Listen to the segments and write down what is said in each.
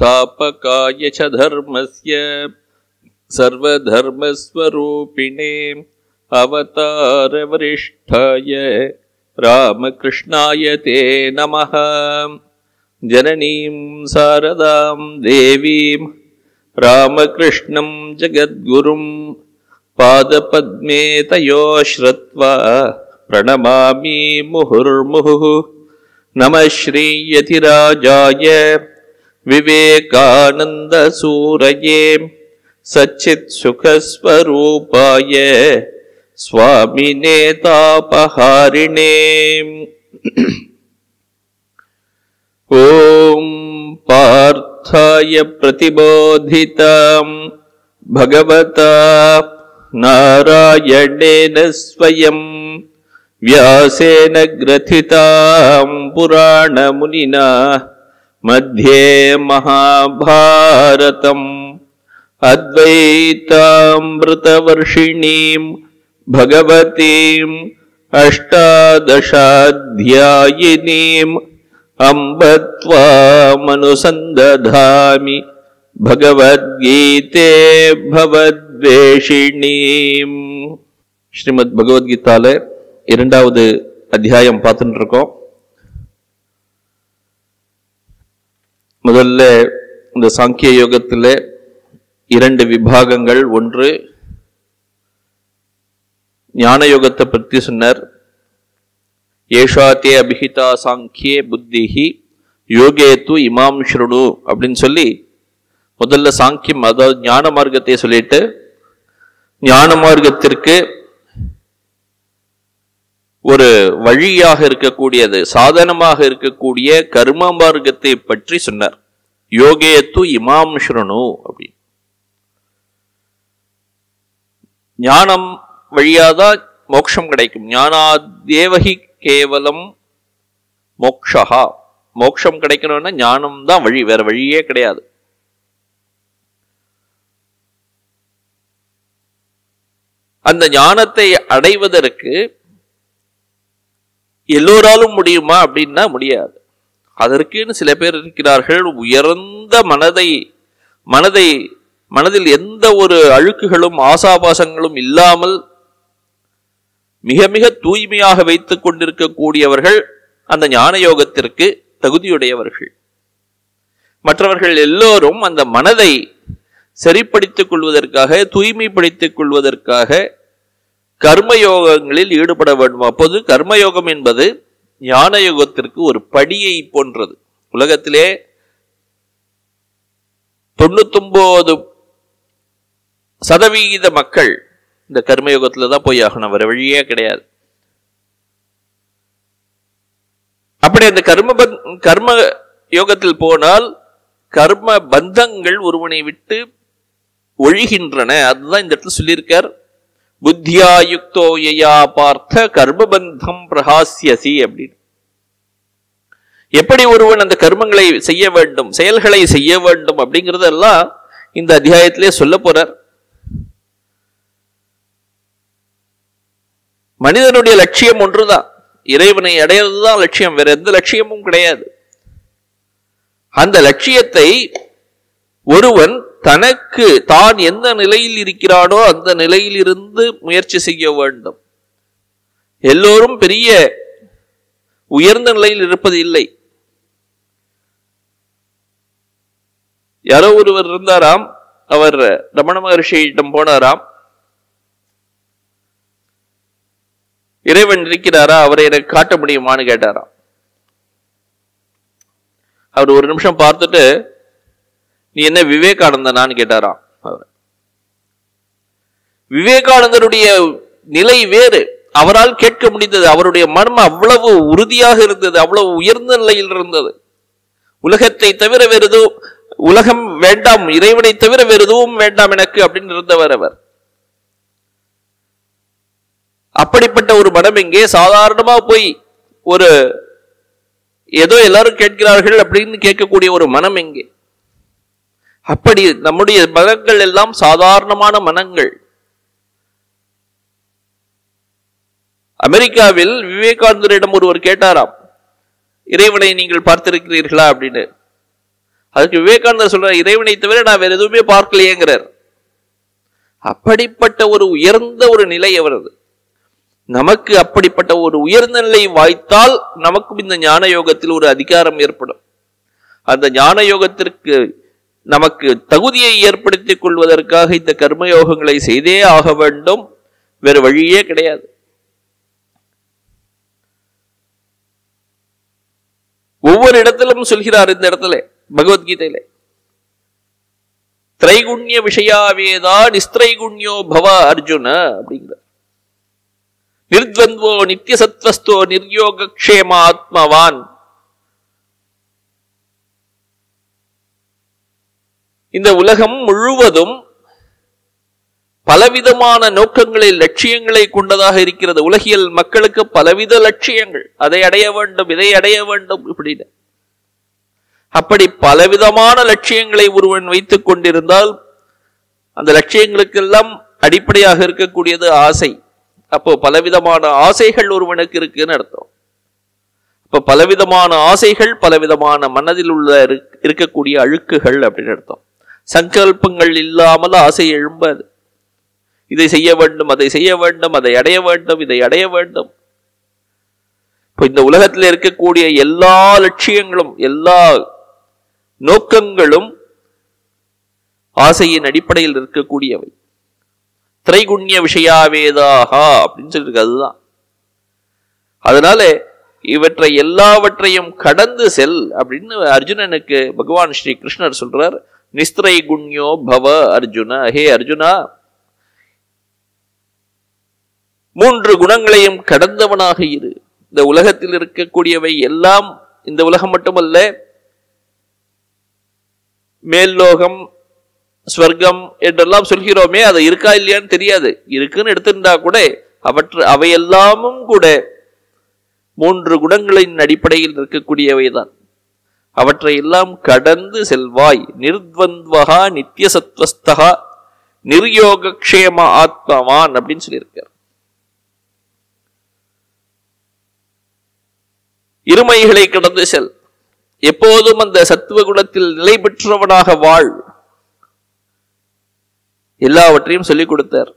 संस्थापकाय च धर्मस्य सर्वधर्मस्वरूपिणे अवतारवरिष्ठाय रामकृष्णाय ते नमः। जननीं शारदां देवीं रामकृष्णं जगद्गुरुं पादपद्मे तयो श्रुत्वा प्रणमामि मुहुर्मुहुः। नमः श्रीयतिराजाय विवेकानन्दसूरये सच्चित्सुखस्वरूपाय स्वामिने तापहारिणे ॐ पार्थाय प्रतिबोधिताम् भगवता नारायणेन स्वयम् व्यासेन ग्रथिताम् पुराणमुनिना मध्ये महाभारतम् अद्वैतामृतवर्षिणीम् भगवतीम् अष्टादशाध्यायिनीम् अम्ब त्वामनुसन्दधामि भगवद्गीते भवद्वेषिणीम् ஸ்ரீமத் பகவத்கீதால இரண்டாவது அத்தியாயம் பார்த்துட்டு இருக்கோம் முதல்ல இந்த சாங்கிய யோகத்துல இரண்டு விபாகங்கள். ஒன்று ஞான யோகத்தை பற்றி சொன்னார். ஏஷாத்தே அபிஹிதா சாங்கியே புத்திஹி யோகேத்து இமாம் ஸ்ருணு அப்படின்னு சொல்லி முதல்ல சாங்கியம் அதாவது ஞான மார்க்கத்தை சொல்லிட்டு ஞான மார்க்கத்திற்கு ஒரு வழியாக இருக்கக்கூடியது சாதனமாக இருக்கக்கூடிய கர்ம மார்க்கத்தை பற்றி சொன்னார். யோகேத்து இமாம் ஸ்ருணு அப்படி ஞானம் வழியாதான் மோட்சம் கிடைக்கும்? ஞானாதேவகி கேவலம் மோக்ஷா மோட்சம் கிடைக்கணும்னா ஞானம் தான் வழி வேற வழியே கிடையாது. அந்த ஞானத்தை அடைவதற்கு எல்லோராலும் முடியுமா அப்படின்னா முடியாது. அதற்குன்னு சில பேர் இருக்கிறார்கள் உயர்ந்த மனதை மனதை மனதில் எந்த ஒரு அழுக்குகளும் ஆசாபாசங்களும் இல்லாமல் மிக மிக தூய்மையாக வைத்துக் கொண்டிருக்கக்கூடியவர்கள் அந்த ஞான யோகத்திற்கு தகுதியுடையவர்கள். மற்றவர்கள் எல்லோரும் அந்த மனதை சரிப்படுத்திக் கொள்வதற்காக தூய்மைப்படுத்திக் கொள்வதற்காக கர்மயோகங்களில் ஈடுபட வேண்டும். அப்போது கர்மயோகம் என்பது ஞான யோகத்திற்கு ஒரு படியை போன்றது. உலகத்திலே தொண்ணூத்தொன்பது சதவிகித மக்கள் இந்த கர்மயோகத்தில் தான் போய் ஆகணும். வேற வழியே கிடையாது. அப்படி அந்த கர்ம கர்ம யோகத்தில் போனால் கர்ம பந்தங்கள் ஒருவனை விட்டு ஒழிகின்றன. அதுதான் இந்த இடத்துல சொல்லியிருக்கார். புத்தியா யுக்தோ யயா பார்த்த கர்மபந்தம் பிரகாசியசி அப்படின்னு. எப்படி ஒருவன் அந்த கர்மங்களை செய்ய வேண்டும் செயல்களை செய்ய வேண்டும் அப்படிங்கறதெல்லாம் இந்த அத்தியாயத்திலே சொல்ல போறார். மனிதனுடைய லட்சியம் ஒன்றுதான். இறைவனை அடையிறதுதான் லட்சியம் வேற எந்த லட்சியமும் கிடையாது. அந்த லட்சியத்தை ஒருவன் தனக்கு தான் எந்த நிலையில் இருக்கிறானோ அந்த நிலையில் இருந்து முயற்சி செய்ய வேண்டும். எல்லோரும் பெரிய உயர்ந்த நிலையில் இருப்பது இல்லை. யாரோ ஒருவர் இருந்தாராம் அவர் ரமண மகர்ஷியிடம் போனாராம். இறைவன் இருக்கிறாரா? அவரை எனக்கு காட்ட முடியுமான்னு கேட்டாராம். அவர் ஒரு நிமிஷம் பார்த்துட்டு நீ என்ன விவேகானந்தனான்னு கேட்டாராம் அவர். விவேகானந்தருடைய நிலை வேறு. அவரால் கேட்க முடிந்தது அவருடைய மனம் அவ்வளவு உறுதியாக இருந்தது அவ்வளவு உயர்ந்த நிலையில் இருந்தது. உலகத்தை தவிர வேறு எதுவும் உலகம் வேண்டாம் இறைவனை தவிர வேறு எதுவும் வேண்டாம் எனக்கு அப்படின்னு இருந்தவர் அவர். அப்படிப்பட்ட ஒரு மனம் இங்கே சாதாரணமா போய் ஒரு ஏதோ எல்லாரும் கேட்கிறார்கள் அப்படின்னு கேட்கக்கூடிய ஒரு மனம் எங்கே? அப்படி நம்முடைய மனங்கள் எல்லாம் சாதாரணமான மனங்கள். அமெரிக்காவில் விவேகானந்தரிடம் ஒருவர் கேட்டாராம் இறைவனை நீங்கள் பார்த்திருக்கிறீர்களா? அப்படின்னு. அதுக்கு விவேகானந்தர் சொல்ற இறைவனை தவிர நான் வேற எதுவுமே பார்க்கலையேங்கிறார். அப்படிப்பட்ட ஒரு உயர்ந்த ஒரு நிலை அவரது. நமக்கு அப்படிப்பட்ட ஒரு உயர்ந்த நிலை வாய்த்தால் நமக்கும் இந்த ஞான யோகத்தில் ஒரு அதிகாரம் ஏற்படும். அந்த ஞான யோகத்திற்கு நமக்கு தகுதியை ஏற்படுத்திக் கொள்வதற்காக இந்த கர்மயோகங்களை செய்தே ஆக வேண்டும். வேறு வழியே கிடையாது. ஒவ்வொரு இடத்திலும் சொல்கிறார் இந்த இடத்துல பகவத்கீதையில. திரைகுண்ய விஷயாவேதா நிஸ்திரைகுண்யோ பவ அர்ஜுன அப்படிங்கிறார். நிர்த்வந்த்வோ நித்திய சத்வஸ்தோ நிர்யோக க்ஷேம ஆத்மவான் இந்த உலகம் முழுவதும் பலவிதமான நோக்கங்களை லட்சியங்களை கொண்டதாக இருக்கிறது. உலகியல் மக்களுக்கு பலவித லட்சியங்கள். அதை அடைய வேண்டும் இதை அடைய வேண்டும் இப்படின்னு. அப்படி பலவிதமான லட்சியங்களை ஒருவன் வைத்துக் கொண்டிருந்தால் அந்த லட்சியங்களுக்கெல்லாம் அடிப்படையாக இருக்கக்கூடியது ஆசை. அப்போ பலவிதமான ஆசைகள் ஒருவனுக்கு இருக்குன்னு அர்த்தம். இப்போ பலவிதமான ஆசைகள் பலவிதமான மனதில் உள்ள இருக்- இருக்கக்கூடிய அழுக்குகள் அப்படின்னு அர்த்தம். சங்கல்பங்கள் இல்லாமல் ஆசை எழும்பாது. இதை செய்ய வேண்டும் அதை செய்ய வேண்டும் அதை அடைய வேண்டும் இதை அடைய வேண்டும். இப்போ இந்த உலகத்தில் இருக்கக்கூடிய எல்லா லட்சியங்களும் எல்லா நோக்கங்களும் ஆசையின் அடிப்படையில் இருக்கக்கூடியவை. திரைகுண்ய விஷயாவேதாகா அப்படின்னு சொல்லியிருக்கு அதுதான். அதனால இவற்றை எல்லாவற்றையும் கடந்து செல் அப்படின்னு அர்ஜுனனுக்கு பகவான் ஸ்ரீ கிருஷ்ணர் சொல்றார். நிஸ்திரை குண்யோ பவ அர்ஜுன ஹே அர்ஜுனா மூன்று குணங்களையும் கடந்தவனாக இரு. இந்த உலகத்தில் இருக்கக்கூடியவை எல்லாம் இந்த உலகம் மட்டுமல்ல மேல்லோகம் ஸ்வர்க்கம் என்றெல்லாம் சொல்கிறோமே அது இருக்கா இல்லையான்னு தெரியாது. இருக்குன்னு எடுத்திருந்தா கூட அவற்று அவையெல்லாமும் கூட மூன்று குணங்களின் அடிப்படையில் இருக்கக்கூடியவை தான் எல்லாம் கடந்து செல்வாய். நிர்வந்த்வகா நித்திய சத்வஸ்தகா நிர்யோகக்ஷேம ஆத்மவான் அப்படின்னு சொல்லியிருக்கார். இருமைகளை கடந்து செல். எப்போதும் அந்த சத்துவ குணத்தில் நிலை பெற்றவனாக வாழ். எல்லாவற்றையும் சொல்லிக் கொடுத்தார்.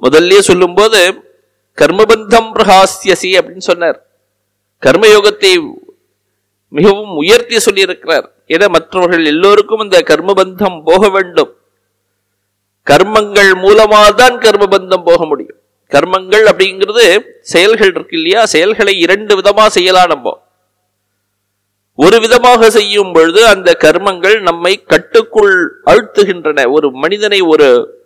முதல்லயே சொல்லும்போது கர்மபந்தம் பிரகாசியசி அப்படின்னு சொன்னார். கர்மயோகத்தை மிகவும் உயர்த்தி சொல்லியிருக்கிறார். என மற்றவர்கள் எல்லோருக்கும் இந்த கர்மபந்தம் போக வேண்டும். கர்மங்கள் மூலமாக தான் கர்மபந்தம் போக முடியும். கர்மங்கள் அப்படிங்கிறது செயல்கள் இருக்கு இல்லையா? செயல்களை இரண்டு விதமா செய்யலாம் நம்ம. ஒரு விதமாக செய்யும் பொழுது அந்த கர்மங்கள் நம்மை கட்டுக்குள் அழுத்துகின்றன. ஒரு மனிதனை ஒரு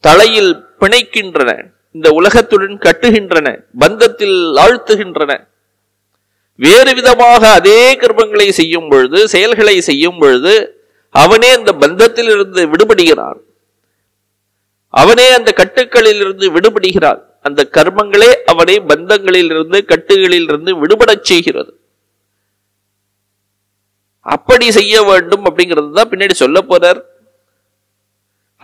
தலையில் பிணைக்கின்றன. இந்த உலகத்துடன் கட்டுகின்றன பந்தத்தில் ஆழ்த்துகின்றன. வேறு விதமாக அதே கர்மங்களை செய்யும் பொழுது செயல்களை செய்யும் பொழுது அவனே அந்த பந்தத்தில் இருந்து விடுபடுகிறான். அவனே அந்த கட்டுக்களில் இருந்து விடுபடுகிறான். அந்த கர்மங்களே அவனை பந்தங்களில் இருந்து கட்டுகளில் இருந்து விடுபடச் செய்கிறது. அப்படி செய்ய வேண்டும் அப்படிங்கிறது தான் பின்னாடி சொல்ல போறார்.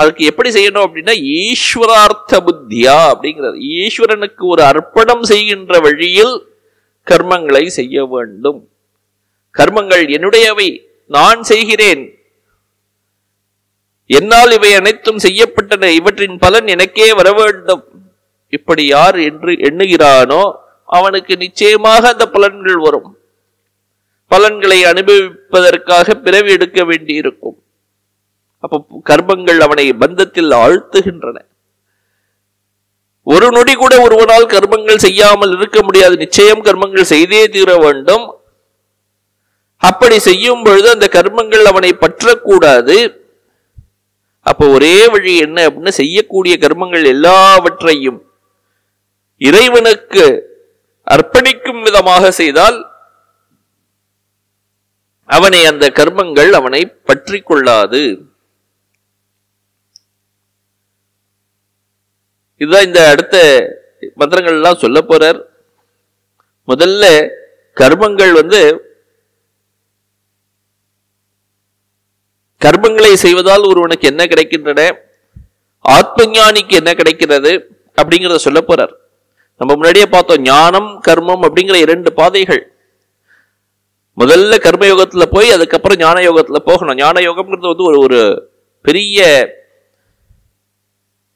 அதுக்கு எப்படி செய்யணும் அப்படின்னா ஈஸ்வரார்த்த புத்தியா அப்படிங்கிறது ஈஸ்வரனுக்கு ஒரு அர்ப்பணம் செய்கின்ற வழியில் கர்மங்களை செய்ய வேண்டும். கர்மங்கள் என்னுடையவை நான் செய்கிறேன். என்னால் இவை அனைத்தும் செய்யப்பட்டன இவற்றின் பலன் எனக்கே வர வேண்டும். இப்படி யார் என்று எண்ணுகிறானோ அவனுக்கு நிச்சயமாக அந்த பலன்கள் வரும். பலன்களை அனுபவிப்பதற்காக பிறவி எடுக்க வேண்டியிருக்கும். அப்ப கர்மங்கள் அவனை பந்தத்தில் ஆழ்த்துகின்றன. ஒரு நொடி கூட ஒருவனால் கர்மங்கள் செய்யாமல் இருக்க முடியாது. நிச்சயம் கர்மங்கள் செய்தே தீர வேண்டும். அப்படி செய்யும் பொழுது அந்த கர்மங்கள் அவனை பற்றக்கூடாது. அப்போ ஒரே வழி என்ன அப்படின்னு செய்யக்கூடிய கர்மங்கள் எல்லாவற்றையும் இறைவனுக்கு அர்ப்பணிக்கும் விதமாக செய்தால் அவனை அந்த கர்மங்கள் அவனை பற்றி கொள்ளாது. இதுதான் இந்த அடுத்த மந்திரங்கள்லாம் சொல்ல போறார். முதல்ல கர்மங்கள் வந்து கர்மங்களை செய்வதால் ஒருவனுக்கு என்ன கிடைக்கின்றன? ஆத்ம ஞானிக்கு என்ன கிடைக்கிறது? அப்படிங்கிறத சொல்ல போறார். நம்ம முன்னாடியே பார்த்தோம் ஞானம் கர்மம் அப்படிங்கிற இரண்டு பாதைகள். முதல்ல கர்ம யோகத்துல போய் அதுக்கப்புறம் ஞான யோகத்துல போகணும். ஞான யோகம்ங்கிறது வந்து ஒரு ஒரு பெரிய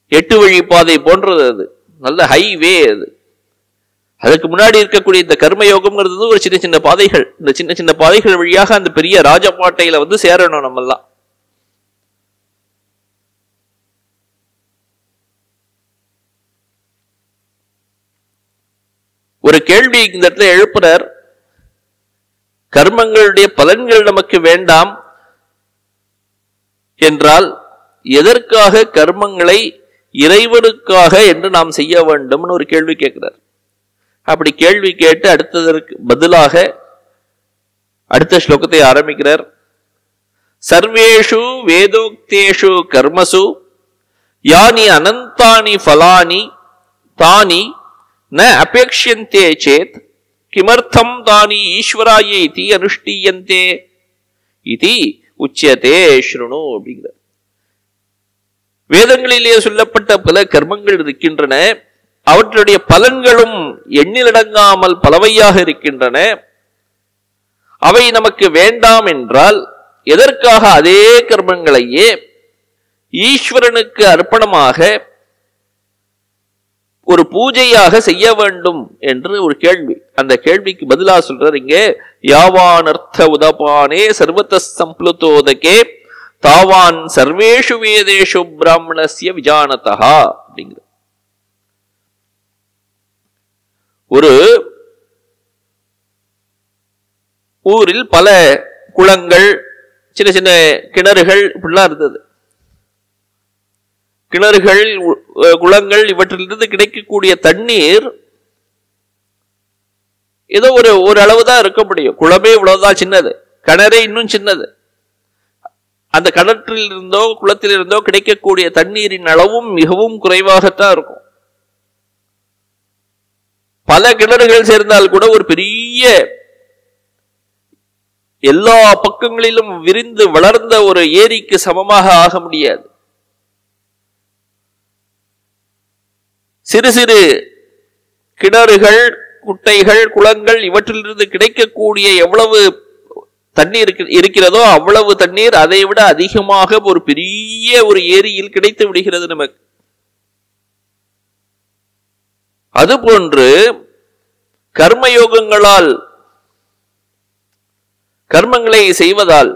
எட்டு வழி பாதை போன்றது அது. நல்ல ஹைவே அது. அதுக்கு முன்னாடி இருக்கக்கூடிய இந்த கர்ம யோகம்ங்கிறது ஒரு சின்ன சின்ன பாதைகள். இந்த சின்ன சின்ன பாதைகள் வழியாக அந்த பெரிய ராஜபாட்டையில வந்து சேரணும் நம்மெல்லாம். ஒரு கேள்வி இந்த இடத்துல எழுப்புறார். கர்மங்களுடைய பலன்கள் நமக்கு வேண்டாம் என்றால் எதற்காக கர்மங்களை இறைவனுக்காக என்று நாம் செய்ய வேண்டும்னு ஒரு கேள்வி கேட்கிறார். அப்படி கேள்வி கேட்டு அடுத்ததற்கு பதிலாக அடுத்த ஸ்லோகத்தை ஆரம்பிக்கிறார். சர்வேஷு வேதோக்தேஷு கர்மசு யானி அனந்தானி ஃபலானி தானி ந அபேக்ஷியந்தே சேத் கிமர்த்தம் தானி ஈஸ்வராய இதி அனுஷ்டீயந்தே இதி உச்சியதே ஸ்ருணு அப்படிங்கிற வேதங்களிலே சொல்லப்பட்ட பல கர்மங்கள் இருக்கின்றன. அவற்றுடைய பலன்களும் எண்ணிலடங்காமல் பலவையாக இருக்கின்றன. அவை நமக்கு வேண்டாம் என்றால் எதற்காக அதே கர்மங்களையே ஈஸ்வரனுக்கு அர்ப்பணமாக ஒரு பூஜையாக செய்ய வேண்டும் என்று ஒரு கேள்வி. அந்த கேள்விக்கு பதிலா சொல்றாரு இங்கே யாவானர்த்த உதபானே சர்வத சம்ப்ளுதோதகே தாவான் சர்வேஷு வேதேஷு பிராமணசிய விஜானதா அப்படிங்கிற ஒரு ஊரில் பல குளங்கள் சின்ன சின்ன கிணறுகள் இப்படிலாம் இருந்தது. கிணறுகள் உ- குளங்கள் இவற்றிலிருந்து கிடைக்கக்கூடிய தண்ணீர் ஏதோ ஒரு ஒரு அளவு தான் இருக்க முடியும். குளமே இவ்வளவுதான் சின்னது. கிணறே இன்னும் சின்னது. அந்த கிணற்றில் இருந்தோ குளத்தில் இருந்தோ கிடைக்கக்கூடிய தண்ணீரின் அளவும் மிகவும் குறைவாகத்தான் இருக்கும். பல கிணறுகள் சேர்ந்தால் கூட ஒரு பெரிய எல்லா பக்கங்களிலும் விரிந்து வளர்ந்த ஒரு ஏரிக்கு சமமாக ஆக முடியாது. சிறு சிறு கிணறுகள் குட்டைகள் குளங்கள் இவற்றிலிருந்து கிடைக்கக்கூடிய எவ்வளவு தண்ணீர் இருக்கிறதோ அவ்வளவு தண்ணீர் அதை விட அதிகமாக ஒரு பெரிய ஒரு ஏரியில் கிடைத்து விடுகிறது நமக்கு. அதுபோன்று கர்மயோகங்களால் கர்மங்களை செய்வதால்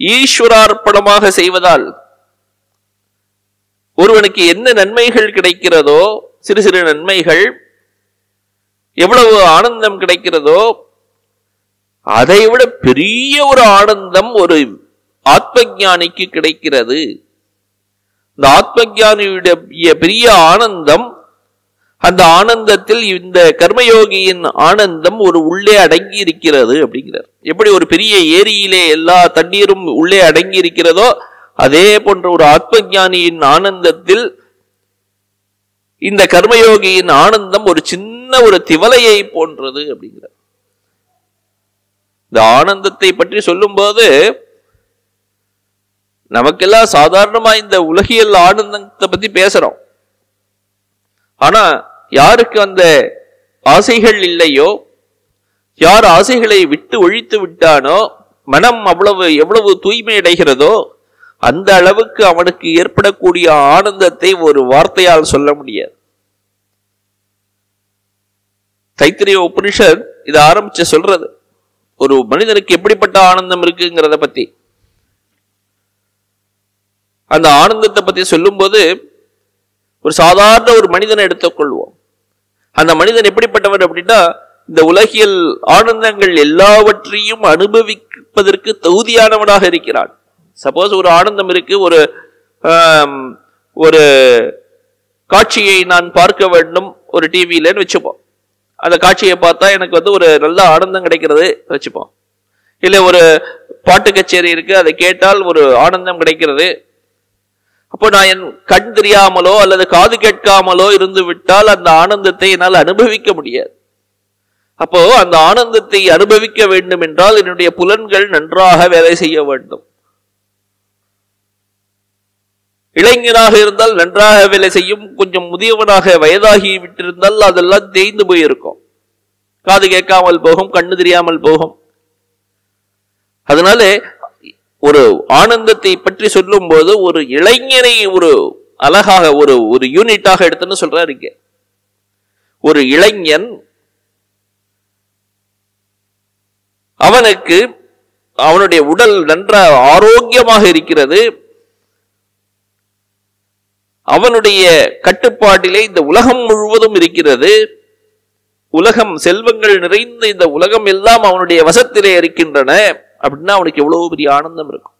ஈஸ்வரார்ப்பணமாக செய்வதால் ஒருவனுக்கு என்ன நன்மைகள் கிடைக்கிறதோ சிறு சிறு நன்மைகள் எவ்வளவு ஆனந்தம் கிடைக்கிறதோ அதை விட பெரிய ஒரு ஆனந்தம் ஒரு ஆத்ம ஜானிக்கு கிடைக்கிறது. இந்த ஆத்ம ஜானியுடைய பெரிய ஆனந்தம் அந்த ஆனந்தத்தில் இந்த கர்மயோகியின் ஆனந்தம் ஒரு உள்ளே அடங்கி இருக்கிறது அப்படிங்கிறார். எப்படி ஒரு பெரிய ஏரியிலே எல்லா தண்ணீரும் உள்ளே அடங்கி இருக்கிறதோ அதே போன்ற ஒரு ஆத்ம ஜானியின் ஆனந்தத்தில் இந்த கர்மயோகியின் ஆனந்தம் ஒரு சின்ன ஒரு திவலையை போன்றது அப்படிங்கிறார். இந்த ஆனந்தத்தை பற்றி சொல்லும்போது நமக்கெல்லாம் சாதாரணமா இந்த உலகியல் ஆனந்தத்தை பத்தி பேசுறோம். ஆனா யாருக்கு அந்த ஆசைகள் இல்லையோ யார் ஆசைகளை விட்டு ஒழித்து விட்டானோ மனம் அவ்வளவு எவ்வளவு தூய்மை அடைகிறதோ அந்த அளவுக்கு அவனுக்கு ஏற்படக்கூடிய ஆனந்தத்தை ஒரு வார்த்தையால் சொல்ல முடியாது. தைத்திரிய உபனிஷத் இதை ஆரம்பிச்சு சொல்றது. ஒரு மனிதனுக்கு எப்படிப்பட்ட ஆனந்தம் இருக்குங்கிறத பத்தி. அந்த ஆனந்தத்தை பத்தி சொல்லும்போது ஒரு சாதாரண ஒரு மனிதனை எடுத்துக்கொள்வோம். அந்த மனிதன் எப்படிப்பட்டவன் அப்படின்னா இந்த உலகியல் ஆனந்தங்கள் எல்லாவற்றையும் அனுபவிப்பதற்கு தகுதியானவனாக இருக்கிறான். சப்போஸ் ஒரு ஆனந்தம் இருக்கு ஒரு ஒரு காட்சியை நான் பார்க்க வேண்டும் ஒரு டிவியிலன்னு வச்சுப்போம். அந்த காட்சியை பார்த்தா எனக்கு வந்து ஒரு நல்ல ஆனந்தம் கிடைக்கிறது வச்சுப்போம். இல்லை ஒரு பாட்டு கச்சேரி இருக்கு அதை கேட்டால் ஒரு ஆனந்தம் கிடைக்கிறது. அப்போ நான் என் கண் தெரியாமலோ அல்லது காது கேட்காமலோ இருந்து விட்டால் அந்த ஆனந்தத்தை என்னால் அனுபவிக்க முடியாது. அப்போ அந்த ஆனந்தத்தை அனுபவிக்க வேண்டும் என்றால் என்னுடைய புலன்கள் நன்றாக வேலை செய்ய வேண்டும். இளைஞனாக இருந்தால் நன்றாக வேலை செய்யும் கொஞ்சம் முதியவனாக வயதாகி விட்டிருந்தால் அதெல்லாம் தேய்ந்து போயிருக்கும். காது கேட்காமல் போகும் கண்ணு தெரியாமல் போகும். அதனால ஒரு ஆனந்தத்தை பற்றி சொல்லும் போது ஒரு இளைஞனை ஒரு அழகாக ஒரு ஒரு யூனிட்டாக எடுத்துன்னு சொல்றாரு இங்க. ஒரு இளைஞன் அவனுக்கு அவனுடைய உடல் நன்றாக ஆரோக்கியமாக இருக்கிறது. அவனுடைய கட்டுப்பாட்டிலே இந்த உலகம் முழுவதும் இருக்கிறது. உலகம் செல்வங்கள் நிறைந்த இந்த உலகம் எல்லாம் அவனுடைய வசத்திலே இருக்கின்றன. அப்படின்னா அவனுக்கு எவ்வளவு பெரிய ஆனந்தம் இருக்கும்.